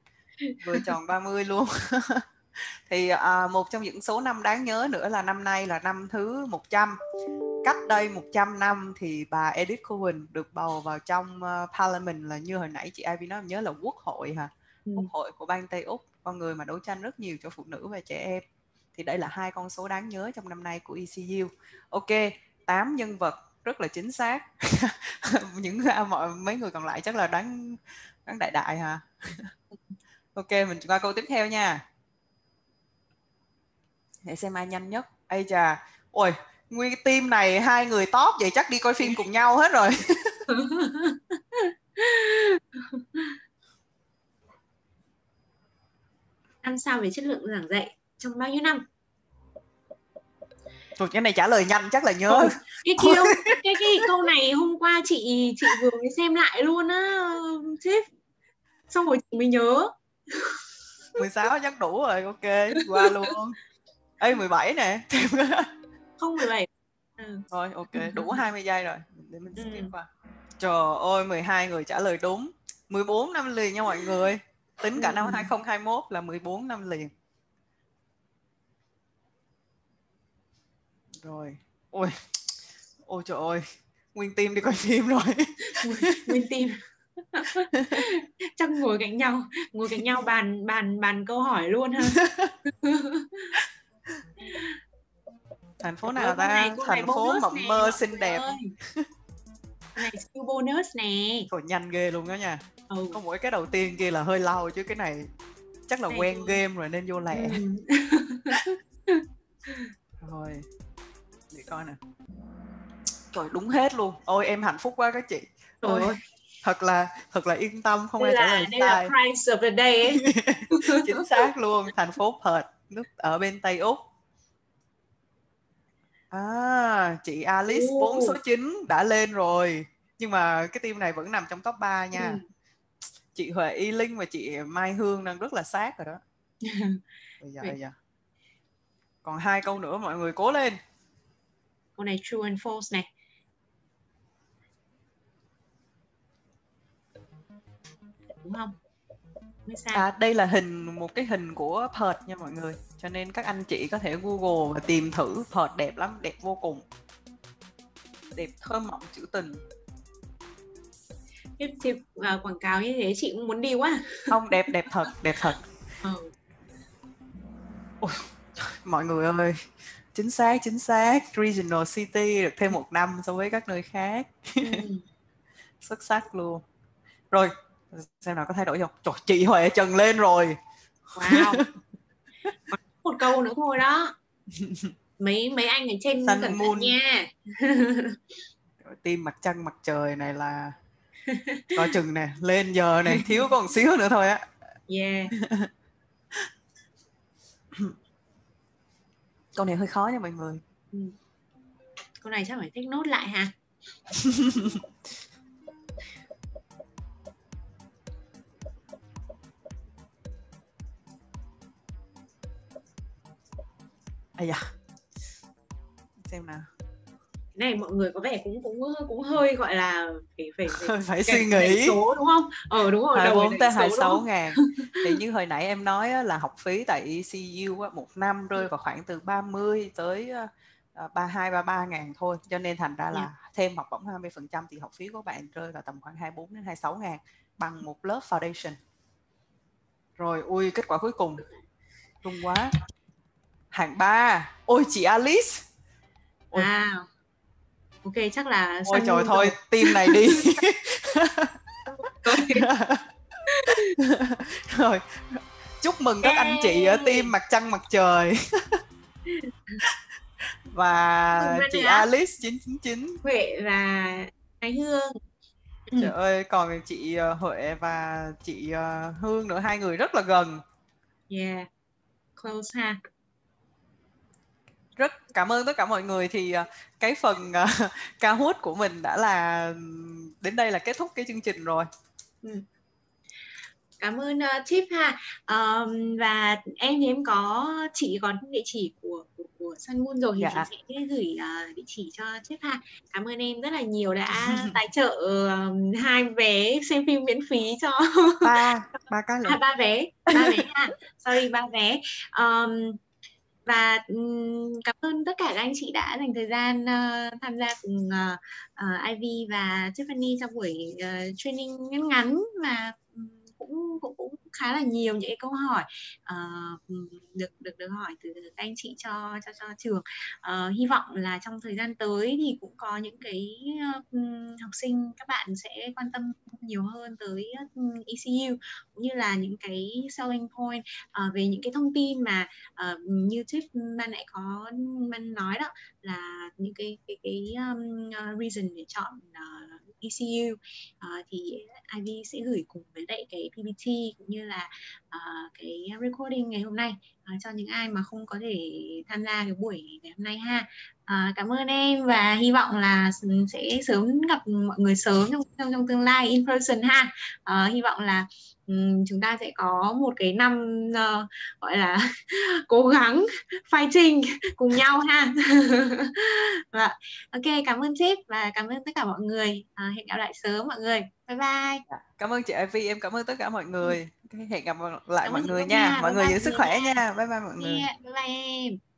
Vừa tròn 30 luôn. thì à, một trong những số năm đáng nhớ nữa là năm nay là năm thứ 100. Cách đây 100 năm thì bà Edith Cohen được bầu vào trong uh, Parliament là như hồi nãy chị Ivy nói em nhớ là quốc hội hả? Ừ. Quốc hội của bang Tây Úc, con người mà đấu tranh rất nhiều cho phụ nữ và trẻ em thì đây là hai con số đáng nhớ trong năm nay của ECU ok 8 nhân vật, rất là chính xác. Những à, mọi, mấy người còn lại chắc là đáng đáng đại đại hả? Ok, mình qua câu tiếp theo nha. Để xem ai nhanh nhất. Ây chà, ôi, nguyên team này hai người top vậy chắc đi coi phim cùng nhau hết rồi. Năm sao về chất lượng giảng dạy trong bao nhiêu năm? Thôi cái này trả lời nhanh chắc là nhớ. Cái kia cái cái câu này hôm qua chị chị vừa mới xem lại luôn á sếp. Xong rồi chị mới nhớ. 16 chắc đủ rồi, ok, qua luôn. Ê 17 nè. Không 17. Ừ. Thôi ok, đủ 20 giây rồi. Để mình skip ừ. qua. Trời ơi 12 người trả lời đúng. 14 năm liền nha mọi người. Tính cả năm 2021 là 14 năm liền. Rồi. Ôi ôi trời ơi nguyên team đi coi phim rồi. Nguyên team. Chắc ngồi cạnh nhau ngồi cạnh nhau bàn bàn bàn câu hỏi luôn ha. Thành phố nào ta? thành phố mộng mơ xinh đẹp. này siêu bonus nè. Trời nhanh ghê luôn đó nha. Ừ. có mỗi cái đầu tiên kia là hơi lâu chứ cái này chắc là này. quen game rồi nên vô lẹ. Ừ. rồi coi nè. Trời đúng hết luôn. Ôi em hạnh phúc quá các chị. Ôi thật là thật là yên tâm không ai trả lời sai là price of the day ấy. chính xác luôn thành phố Perth nước ở bên Tây Úc. À chị Alice bốn số 9 đã lên rồi. Nhưng mà cái team này vẫn nằm trong top 3 nha. Ừ. chị Huệ Y Linh và chị Mai Hương đang rất là sát rồi đó. Bây giờ, bây giờ. Còn hai câu nữa mọi người cố lên câu này true and false này. Đúng không? À, đây là hình một cái hình của Perth nha mọi người. Cho nên các anh chị có thể Google và tìm thử. Perth đẹp lắm đẹp vô cùng. Đẹp thơm mộng chữ tình. Cái dịp uh, quảng cáo như thế chị cũng muốn đi quá. Không đẹp đẹp thật đẹp thật. Ừ. Ôi, mọi người ơi chính xác chính xác. Regional city được thêm một năm so với các nơi khác. Ừ. xuất sắc luôn. Rồi xem nào có thay đổi không? Trời chị huệ trần lên rồi. Wow. Một câu nữa thôi đó. Mấy mấy anh ở trên Sun cẩn thận nha. Tim mặt trăng mặt trời này là coi chừng nè lên giờ này thiếu còn xíu nữa thôi á. Yeah câu này hơi khó nha mọi người ừ. câu này chắc phải take nốt lại ha Ây da. Xem nào. Này mọi người có vẻ cũng cũng cũng hơi gọi là phải phải phải, phải suy nghĩ số đúng không? Ờ đúng rồi. Hai bốn tới hai sáu ngàn. Thì như hồi nãy em nói là học phí tại ECU một năm rơi vào khoảng từ 30 tới ờ, ba hai ba ba ngàn thôi cho nên thành ra là yeah. Dạ. thêm học bổng 20 phần trăm thì học phí của bạn rơi vào tầm khoảng 24 đến 26 ngàn bằng một lớp foundation rồi ui kết quả cuối cùng rung quá hạng ba ôi chị Alice ôi. à ok chắc là ôi trời thôi tim này đi. Rồi chúc mừng các anh chị ở team mặt trăng mặt trời. Và chị Alice 999 Huệ và Thái Hương. Trời ơi, còn chị ờ, Huệ và chị ờ, Hương nữa, hai người rất là gần. Yeah, close ha rất cảm ơn tất cả mọi người. Thì ờ, cái phần uh, ca hút của mình đã là đến đây là kết thúc cái chương trình rồi. Ừ. cảm ơn uh, Chip ha. Um, và em thì em có chị có địa chỉ của của, của Sun Moon rồi thì dạ. chị sẽ gửi uh, địa chỉ cho Chip ha. Cảm ơn em rất là nhiều đã tài trợ um, hai vé xem phim miễn phí cho ba ba cái à, ba vé ba vé ha. Sorry ba vé. Um, và cảm ơn tất cả các anh chị đã dành thời gian uh, tham gia cùng uh, uh, Ivy và Tiffany trong buổi uh, training ngắn ngắn và cũng cũng cũng khá là nhiều những cái câu hỏi uh, được được được hỏi từ các anh chị cho cho cho trường. Uh, hy vọng là trong thời gian tới thì cũng có những cái uh, học sinh các bạn sẽ quan tâm nhiều hơn tới uh, ECU cũng như là những cái selling point uh, về những cái thông tin mà uh, như Tiff ban nãy có ban nói đó là những cái cái cái um, reason để chọn uh, ECU uh, ờ, thì Ivy sẽ gửi cùng với lại cái PPT cũng như là uh, cái recording ngày hôm nay uh, cho những ai mà không có thể tham gia cái buổi ngày hôm nay ha. Uh, cảm ơn em và hy vọng là sẽ sớm gặp mọi người sớm trong trong, trong tương lai in person ha. Uh, hy vọng là um, chúng ta sẽ có một cái năm uh, gọi là cố gắng fighting cùng nhau ha. Và ok cảm ơn sếp và cảm ơn tất cả mọi người. Uh, hẹn gặp lại sớm mọi người. Bye bye. Dạ, cảm ơn chị Ivy em cảm ơn tất cả mọi người. Hẹn gặp lại cảm mọi người nha. Mọi người giữ sức khỏe nha. Bye bye mọi người. yeah, bye bye em